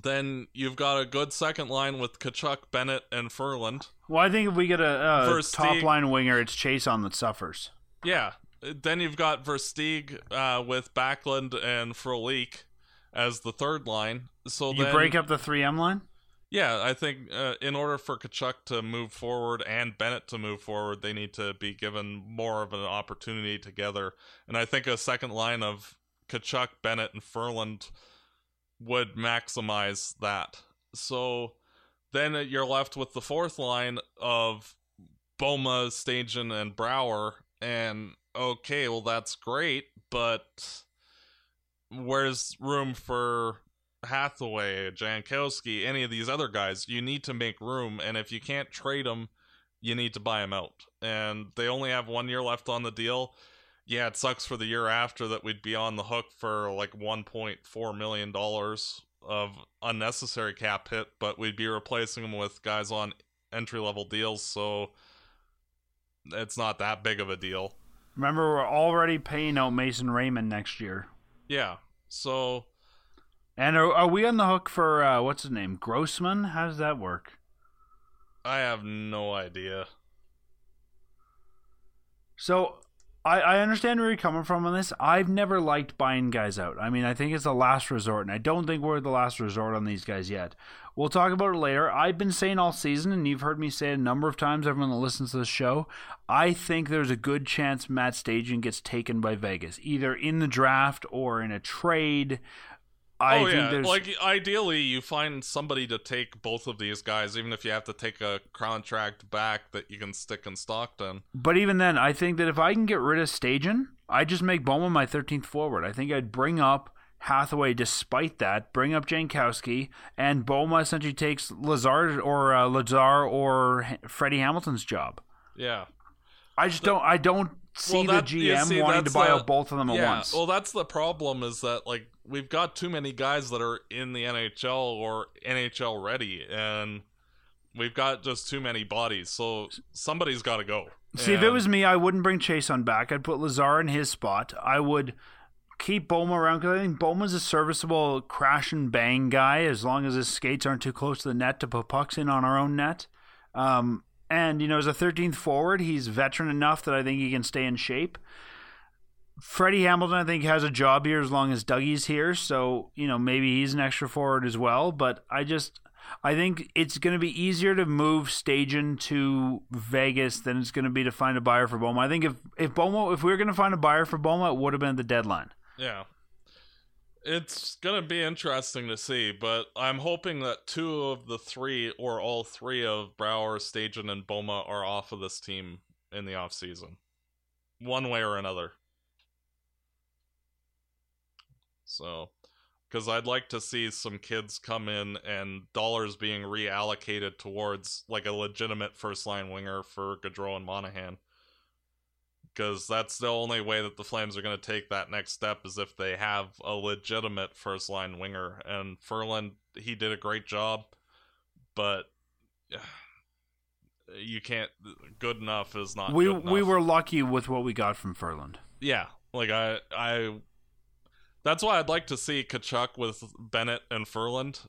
then you've got a good second line with Tkachuk, Bennett, and Ferland. Well, I think if we get a, a Versteeg. top line winger, it's Chiasson that suffers. Yeah. Then you've got Versteeg uh, with Backlund and Frolik as the third line. So You then, break up the 3M line? Yeah, I think uh, in order for Tkachuk to move forward and Bennett to move forward, they need to be given more of an opportunity together. And I think a second line of Tkachuk, Bennett, and Ferland would maximize that. So then you're left with the fourth line of Bouma, Stajan, and Brouwer. And okay, well, that's great, but where's room for Hathaway, Jankowski, any of these other guys, you need to make room. And if you can't trade them, you need to buy them out. And they only have one year left on the deal. Yeah, it sucks for the year after that we'd be on the hook for like $1.4 million of unnecessary cap hit, but we'd be replacing them with guys on entry level deals. So it's not that big of a deal. Remember, we're already paying out Mason Raymond next year. Yeah. So And are, are we on the hook for, uh, what's his name? Grossman? How does that work? I have no idea. So I, I understand where you're coming from on this. I've never liked buying guys out. I mean, I think it's the last resort, and I don't think we're the last resort on these guys yet. We'll talk about it later. I've been saying all season, and you've heard me say it a number of times, everyone that listens to the show, I think there's a good chance Matt Stajan gets taken by Vegas, either in the draft or in a trade. I oh think yeah, there's like ideally you find somebody to take both of these guys, even if you have to take a contract back that you can stick in Stockton. But even then, I think that if I can get rid of Stajan, I just make Bouma my 13th forward. I think I'd bring up Hathaway despite that, bring up Jankowski, and Bouma essentially takes Lazar or uh, Lazar or H- Freddie Hamilton's job. Yeah, I just don't. I don't see Well, that- the GM see, wanting to buy the- out both of them at once. Well, that's the problem is that like we've got too many guys that are in the NHL or NHL ready, and we've got just too many bodies. So somebody's got to go. See, if it was me, I wouldn't bring Chiasson back. I'd put Lazar in his spot. I would keep Bouma around because I think Bouma's a serviceable crash and bang guy as long as his skates aren't too close to the net to put pucks in on our own net. Um, and, you know, as a 13th forward, he's veteran enough that I think he can stay in shape. Freddie Hamilton, I think, has a job here as long as Dougie's here. So, you know, maybe he's an extra forward as well. But I just, I think it's going to be easier to move Stajan to Vegas than it's going to be to find a buyer for Bouma. I think if, if Bouma, if we were going to find a buyer for Bouma, it would have been the deadline. Yeah. It's going to be interesting to see, but I'm hoping that two of the three, or all three of Brouwer, Stajan, and Bouma are off of this team in the offseason. One way or another. So, because I'd like to see some kids come in and dollars being reallocated towards like a legitimate first line winger for Gaudreau and Monahan. Because that's the only way that the Flames are going to take that next step is if they have a legitimate first line winger. And Ferland, he did a great job, but you can't. Good enough is not. We good we were lucky with what we got from Ferland. Yeah, like I I that's why I'd like to see Tkachuk with Bennett and Ferland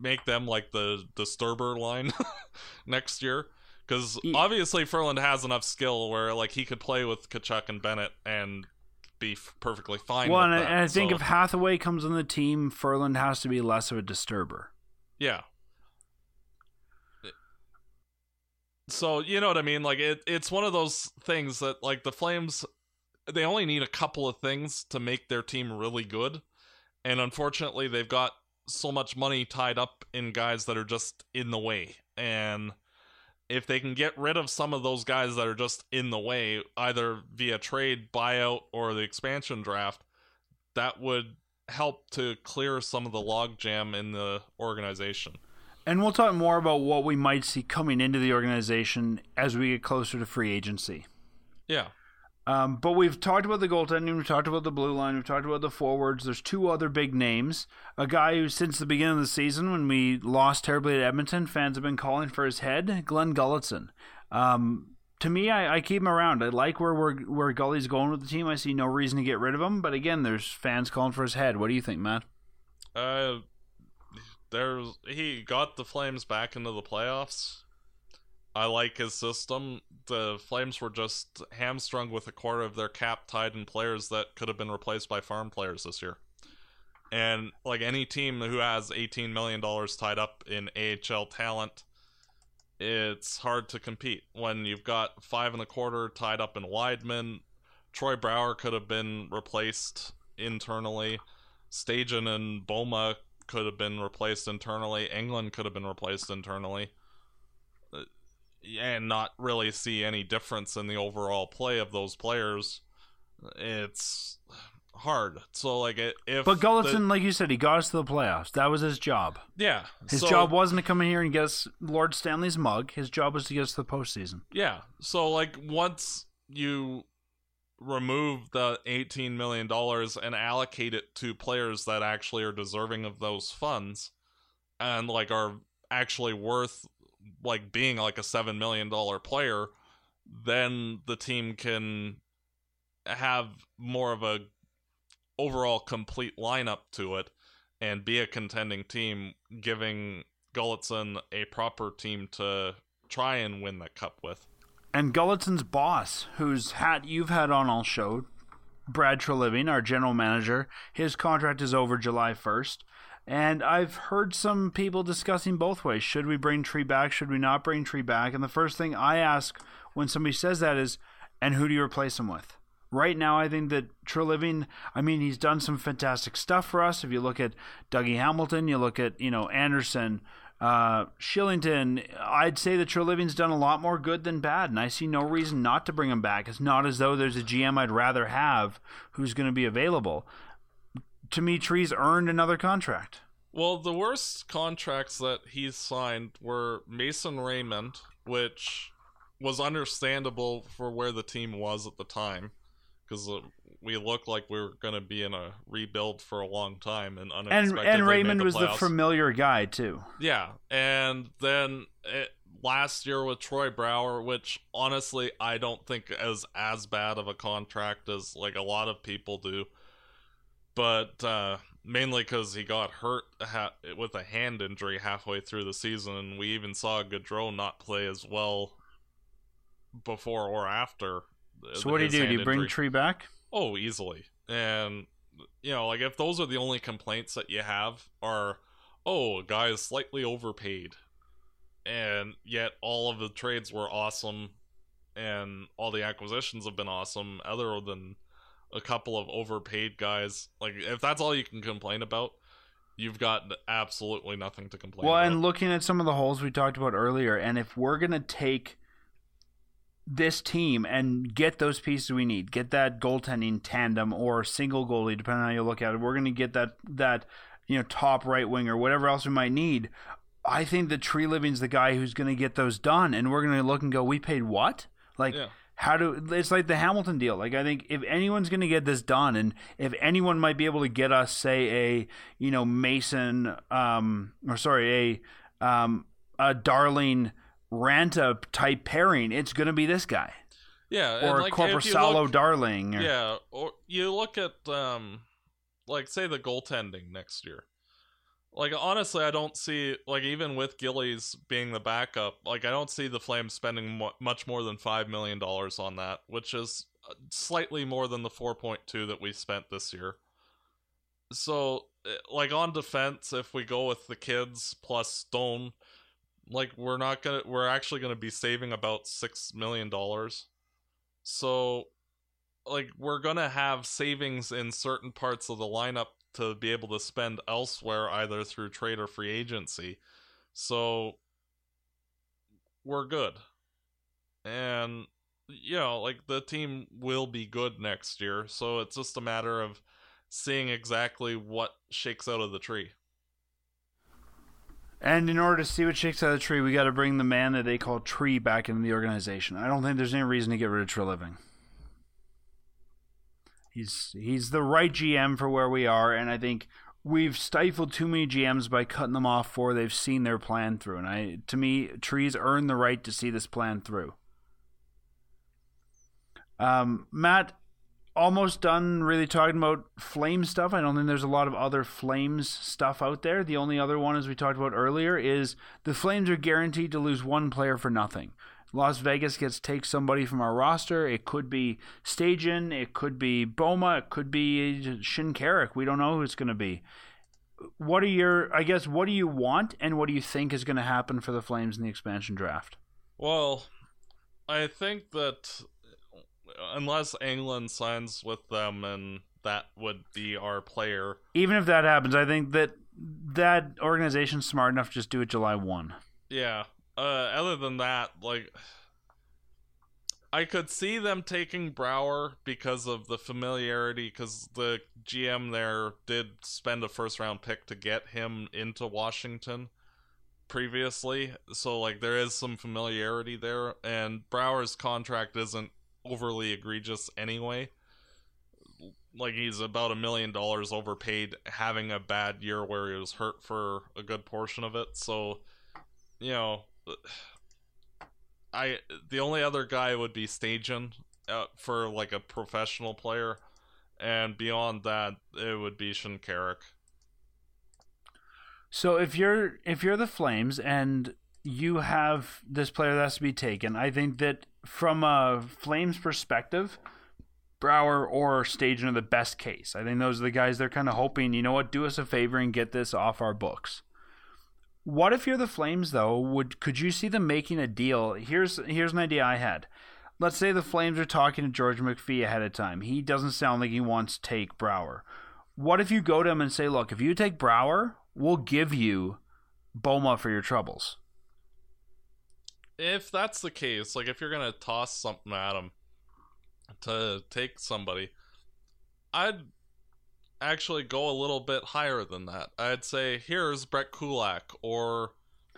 make them like the disturber line next year Ye- obviously Ferland has enough skill where like he could play with Tkachuk and Bennett and be f- perfectly fine Well, with and, I- that. and I think if Hathaway comes on the team, Ferland has to be less of a disturber. yeah. So, you know what I mean? Like it it's one of those things that like the Flames they only need a couple of things to make their team really good. And unfortunately, they've got so much money tied up in guys that are just in the way. And if they can get rid of some of those guys that are just in the way, either via trade, buyout, or the expansion draft, that would help to clear some of the logjam in the organization. And we'll talk more about what we might see coming into the organization as we get closer to free agency. Yeah. Um, but we've talked about the goaltending, we've talked about the blue line, we've talked about the forwards. There's two other big names. A guy who, since the beginning of the season, when we lost terribly at Edmonton, fans have been calling for his head, Glen Gulutzan. Um, to me, I, I keep him around. I like where we're, where Gully's going with the team. I see no reason to get rid of him. But again, there's fans calling for his head. What do you think, Matt? Uh, there's he got the Flames back into the playoffs. I like his system. The Flames were just hamstrung with a quarter of their cap tied in players that could have been replaced by farm players this year. And like any team who has eighteen million dollars tied up in AHL talent, it's hard to compete when you've got five and a quarter tied up in Wideman. Troy Brouwer could have been replaced internally. Stajan and Bouma could have been replaced internally. Engelland could have been replaced internally. And not really see any difference in the overall play of those players. It's hard. So, like, it, if. But the- like you said, he got us to the playoffs. That was his job. yeah. His so- job wasn't to come in here and get us Lord Stanley's mug. His job was to get us to the postseason. Yeah. So like once you remove the 18 million dollars and allocate it to players that actually are deserving of those funds and like are actually worth like being like a 7 million dollar player, then the team can have more of a overall complete lineup to it and be a contending team giving Gulutzan a proper team to try and win the cup with. And Gulutzan's boss, whose hat you've had on all show, Brad Treliving, our general manager, his contract is over July 1st. And I've heard some people discussing both ways. Should we bring Tree back? Should we not bring Tree back? And the first thing I ask when somebody says that is, and who do you replace him with? Right now, I think that Treliving, I mean, he's done some fantastic stuff for us. If you look at Dougie Hamilton, you look at, you know, Andersson, uh, Kylington, I'd say that Treliving's done a lot more good than bad, and I see no reason not to bring him back. It's not as though there's a GM I'd rather have who's going to be available. To me, Tree's earned another contract. Well, the worst contracts that he's signed were Mason Raymond, which was understandable for where the team was at the time, because uh, we looked like we were going to be in a rebuild for a long time, and And unexpectedly and made Raymond the was the familiar guy too. Yeah, and then it, last year with Troy Brouwer, which honestly I don't think is as bad of a contract as like a lot of people do, but uh, mainly because he got hurt ha- with a hand injury halfway through the season, and we even saw Gaudreau not play as well before or after. So what do you do? Do you bring injury. Tree back? Oh, easily. And you know, like if those are the only complaints that you have are, oh, a guy is slightly overpaid, and yet all of the trades were awesome, and all the acquisitions have been awesome, other than a couple of overpaid guys. Like if that's all you can complain about, you've got absolutely nothing to complain about. Well, about. and looking at some of the holes we talked about earlier, and if we're gonna take this team and get those pieces we need. Get that goaltending tandem or single goalie, depending on how you look at it. We're going to get that that you know top right winger, whatever else we might need. I think the Treliving's the guy who's going to get those done, and we're going to look and go, we paid what? Like. Yeah. How do it's like the Hamilton deal? Like I think if anyone's going to get this done, and if anyone might be able to get us, say a you know Mason, um, or sorry, a um, a Darling Raanta type pairing, it's going to be this guy Yeah, or like, Korpisalo Darling. Or, Yeah, or you look at um like say the goaltending next year. Like honestly, I don't see like even with Gillies being the backup, like I don't see the Flames spending mu much more than 5 million dollars on that, which is uh, slightly more than the 4.2 that we spent this year. So, eh, like on defense, if we go with the kids plus Stone, like we're not to we're actually to be saving about 6 million dollars. So, like we're gonna have savings in certain parts of the lineup to be able to spend elsewhere either through trade or free agency so we're good and you know like the team will be good next year so it's just a matter of seeing exactly what shakes out of the tree And in order to see what shakes out of the tree, we got to bring the man that they call Tree back into the organization. I don't think there's any reason to get rid of Treliving. He's he's the right GM for where we are, and I think we've stifled too many GMs by cutting them off before they've seen their plan through. And I, to me, Tree's earned the right to see this plan through. Um, Matt, almost done really talking about flame stuff. I don't think there's a lot of other flames stuff out there. The only other one, as we talked about earlier, is the Flames are guaranteed to lose one player for nothing. Las Vegas gets to take somebody from our roster. It could be Stajan, it could be Bouma, it could be Shinkaruk. We don't know who it's going to be. What are your, I guess, what do you want and what do you think is going to happen for the Flames in the expansion draft? Well, I think that unless Engelland signs with them and that would be our player. Even if that happens, I think that that organization's smart enough to just do it July 1. Yeah. Uh other than that, like I could see them taking Brouwer because of the familiarity cuz the GM there did spend a first round pick to get him into Washington previously. So like there is some familiarity there and Brouwer's contract isn't overly egregious anyway. Like he's about a million dollars overpaid having a bad year where he was hurt for a good portion of it. So, you know, I the only other guy would be Stajan uh, for like a professional player, and beyond that, it would be Shinkaruk. So if you're if you're the Flames and you have this player that has to be taken, I think that from a Flames perspective, Brouwer or Stajan are the best case. I think those are the guys they're kind of hoping, you know what, do us a favor and get this off our books. What if you're the Flames though? Would could you see them making a deal? Here's here's an idea I had. Let's say the Flames are talking to George McPhee ahead of time. He doesn't sound like he wants to take Brouwer. What if you go to him and say, "Look, if you take Brouwer, we'll give you Bouma for your troubles." If that's the case, like if you're gonna toss something at him to take somebody, I'd actually go a little bit higher than that. I'd say here's Brett Kulak or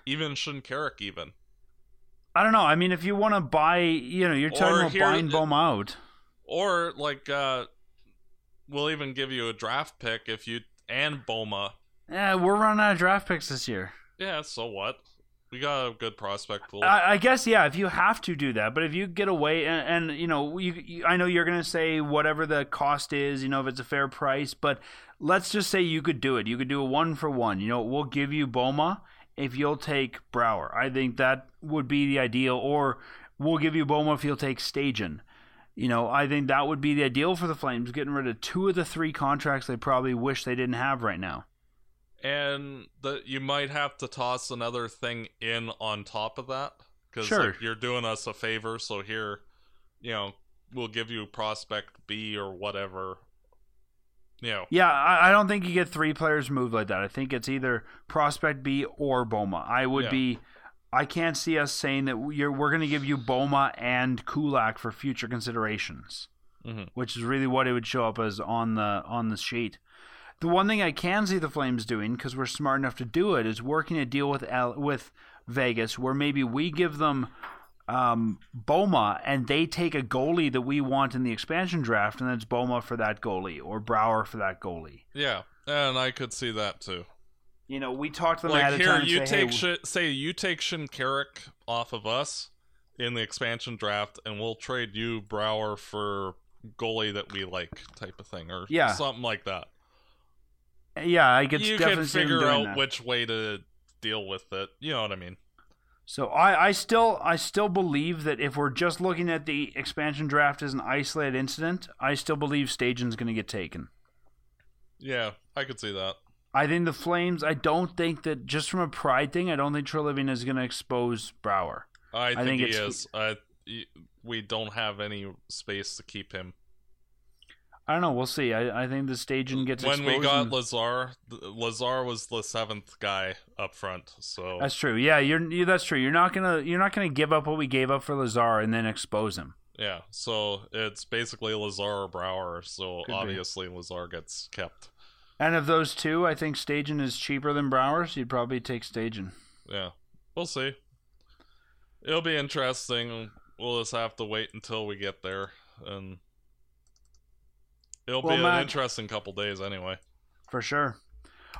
even Shinkaruk even. I don't know. I mean, if you want to buy, you know, you're talking Or about here- buying Bouma out. Or like uh we'll even give you a draft pick if you and Bouma. Yeah, we're running out of draft picks this year. Yeah, so what? We got a good prospect pool. I, I guess yeah. If you have to do that, but if you get away and, and you know, you, you, I know you're gonna say whatever the cost is, you know, if it's a fair price, but let's just say you could do it. You could do a one for one. You know, we'll give you Bouma if you'll take Brouwer. I think that would be the ideal. Or we'll give you Bouma if you'll take Stajan. You know, I think that would be the ideal for the Flames, getting rid of two of the three contracts they probably wish they didn't have right now. And that you might have to toss another thing in on top of that because Sure. like, you're doing us a favor so here you know we'll give you prospect b or whatever you know Yeah, I, I don't think you get three players moved like that. I think it's either prospect B or Bouma. I would Yeah. be, I can't see us saying that we're we're going to give you Bouma and Kulak for future considerations, Mhm. which is really what it would show up as on the on the sheet. The one thing I can see the Flames doing because we're smart enough to do it is working a deal with with Vegas where maybe we give them um, Bouma and they take a goalie that we want in the expansion draft and then it's Bouma for that goalie or Brouwer for that goalie. Yeah, and I could see that too. You know, we talked to them like here, you say, take hey, Shi say you take Shinkaruk off of us in the expansion draft, and we'll trade you Brouwer for goalie that we like, type of thing, or Yeah. something like that. Yeah, I could you definitely can figure out that. which way to deal with it. You know what I mean? So I, I still I still believe that if we're just looking at the expansion draft as an isolated incident, I still believe Stajan's going to get taken. Yeah, I could see that. I think the Flames. I don't think that just from a pride thing. I don't think Treliving is going to expose Brouwer. I think, think he is. I, we don't have any space to keep him. I don't know. We'll see. I, I think the Stajan gets when we got and- Lazar, Lazar was the seventh guy up front. So That's true. Yeah, you're you, that's true. You're not gonna you're not gonna give up what we gave up for Lazar and then expose him. yeah, so it's basically Lazar or Brouwer. So Could be. obviously Lazar gets kept. And of those two, I think Stajan is cheaper than Brouwer, so you'd probably take Stajan. Yeah, we'll see. It'll be interesting. We'll just have to wait until we get there, and it'll Well, be Matt- an interesting couple days anyway. For sure.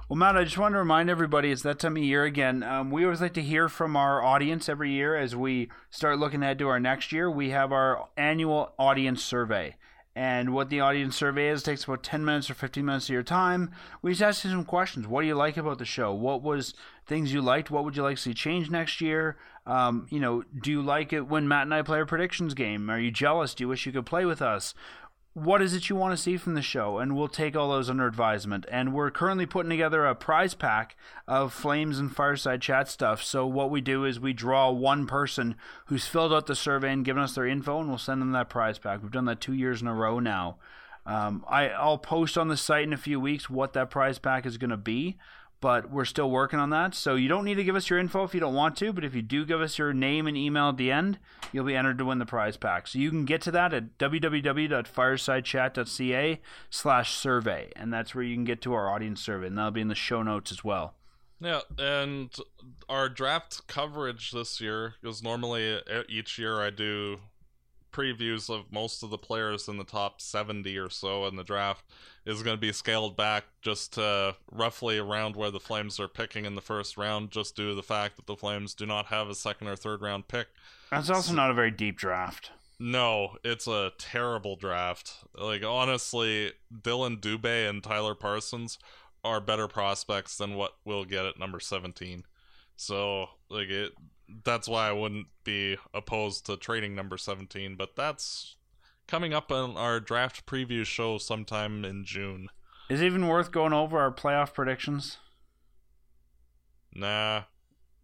Well, Matt, I just want to remind everybody it's that time of year again. Um, we always like to hear from our audience every year as we start looking ahead to our next year. We have our annual audience survey. And what the audience survey is takes about 10 minutes or 15 minutes of your time. We just ask you some questions. What do you like about the show? What was things you liked? What would you like to see change next year? Um, you know, do you like it when Matt and I play a predictions game? Are you jealous? Do you wish you could play with us? What is it you want to see from the show? And we'll take all those under advisement. And we're currently putting together a prize pack of flames and fireside chat stuff. So what we do is we draw one person who's filled out the survey and given us their info and we'll send them that prize pack. We've done that two years in a row now. Um, I, i'll post on the site in a few weeks what that prize pack is going to be but we're still working on that. So you don't need to give us your info if you don't want to, but if you do give us your name and email at the end, you'll be entered to win the prize pack. So you can get to that at www.firesidechat.ca slash survey, and that's where you can get to our audience survey, and that'll be in the show notes as well. Yeah, and our draft coverage this year, because normally uh, each year I do previews of most of the players in the top 70 or so in the draft, is going to be scaled back just to roughly around where the Flames are picking in the first round, just due to the fact that the Flames do not have a second or third round pick. That's also not a very deep draft. No, it's a terrible draft. Like honestly, Dillon Dubé and Tyler Parsons are better prospects than what we'll get at number 17. So, like it that's why I wouldn't be opposed to trading number 17, but that's coming up on our draft preview show sometime in June. Is it even worth going over our playoff predictions? Nah,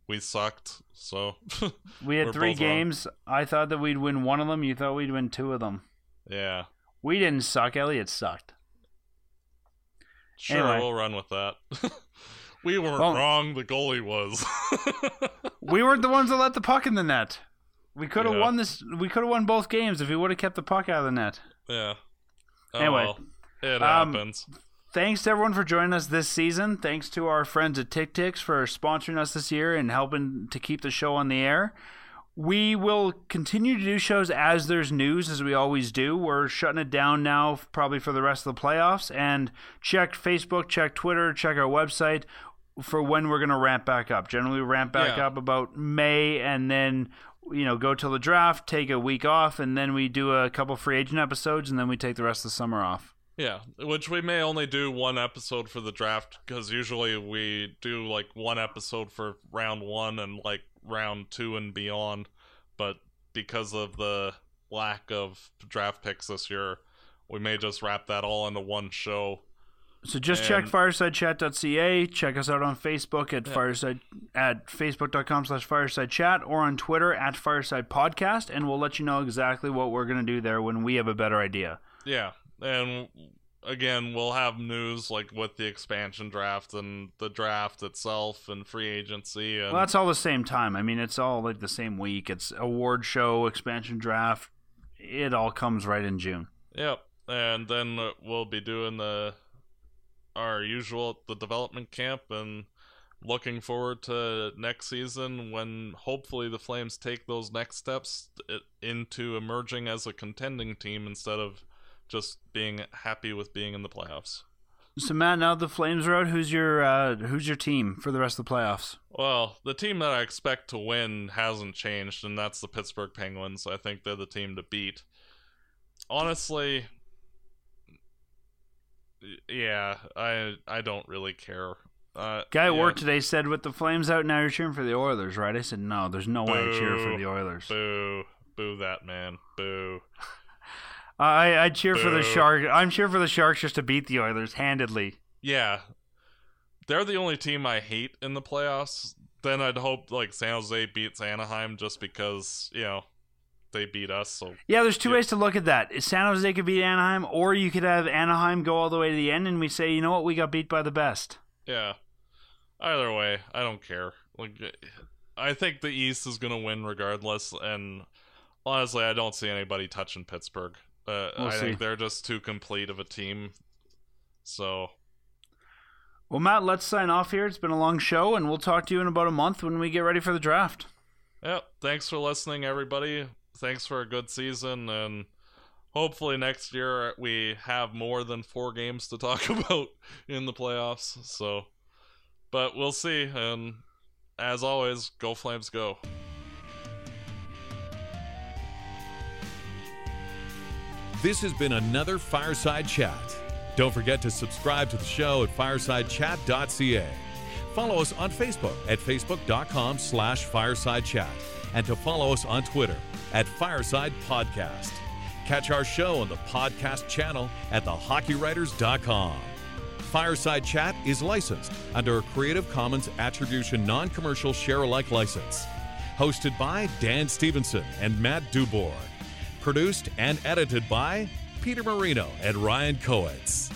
we sucked. So, We had three both wrong. games. I thought that we'd win one of them. You thought we'd win two of them. yeah. We didn't suck. Elliott sucked. Sure, Anyway. we'll run with that. we weren't Well- wrong, the goalie was. we weren't the ones that let the puck in the net. We could have Yeah. won this. We could have won both games if we would have kept the puck out of the net. Yeah. Oh, Anyway, well. it um, happens. Thanks to everyone for joining us this season. Thanks to our friends at TickTix for sponsoring us this year and helping to keep the show on the air. We will continue to do shows as there's news, as we always do. We're shutting it down now, probably for the rest of the playoffs. And check Facebook, check Twitter, check our website for when we're going to ramp back up. Generally, we ramp back Yeah. up about May, and then you know go till the draft, take a week off, and then we do a couple free agent episodes, and then we take the rest of the summer off. Yeah, which we may only do one episode for the draft because usually we do like one episode for round one and like round two and beyond. But because of the lack of draft picks this year, we may just wrap that all into one show. So just check And- firesidechat.ca. Check us out on Facebook at fireside at facebook.com slash fireside chat or on Twitter at fireside podcast, and we'll let you know exactly what we're gonna do there when we have a better idea. Yeah, and again, we'll have news like with the expansion draft and the draft itself and free agency. And Well, that's all the same time. I mean, it's all like the same week. It's award show, expansion draft. It all comes right in June. Yep, and then we'll be doing the our usual at the development camp and looking forward to next season when hopefully the Flames take those next steps into emerging as a contending team instead of just being happy with being in the playoffs. So Matt, now the Flames are out. Who's your uh, who's your team for the rest of the playoffs? Well, the team that I expect to win hasn't changed, and that's the Pittsburgh Penguins. I think they're the team to beat. Honestly, yeah, I I don't really care. Uh, Guy at yeah, work today said, "With the Flames out, now you're cheering for the Oilers, right?" I said, "No, there's no way I cheer for the Oilers. Boo, boo that man, boo. I I cheer for the Boo. Sharks. I'm cheering for the Sharks just to beat the Oilers handedly." Yeah, they're the only team I hate in the playoffs. Then I'd hope like San Jose beats Anaheim just because you know they beat us. So Yeah, there's two Yeah. ways to look at that. San Jose could beat Anaheim, or you could have Anaheim go all the way to the end, and we say, you know what, we got beat by the best. Yeah. Either way, I don't care. Like, I think the East is gonna win regardless, and honestly, I don't see anybody touching Pittsburgh. Uh, We'll I see. think they're just too complete of a team. So Well, Matt, let's sign off here. It's been a long show, and we'll talk to you in about a month when we get ready for the draft. yeah, thanks for listening, everybody. Thanks for a good season, and hopefully next year we have more than four games to talk about in the playoffs. So, but we'll see. And as always, go Flames, go. This has been another Fireside Chat. Don't forget to subscribe to the show at firesidechat.ca. Follow us on Facebook at facebook.com slash firesidechat and to follow us on Twitter at Fireside Podcast. Catch our show on the podcast channel at thehockeywriters.com. Fireside Chat is licensed under a Creative Commons Attribution Non Commercial Share Alike license. Hosted by Dan Stevenson and Matt Dubourg. Produced and edited by Peter Marino and Ryan Coetz.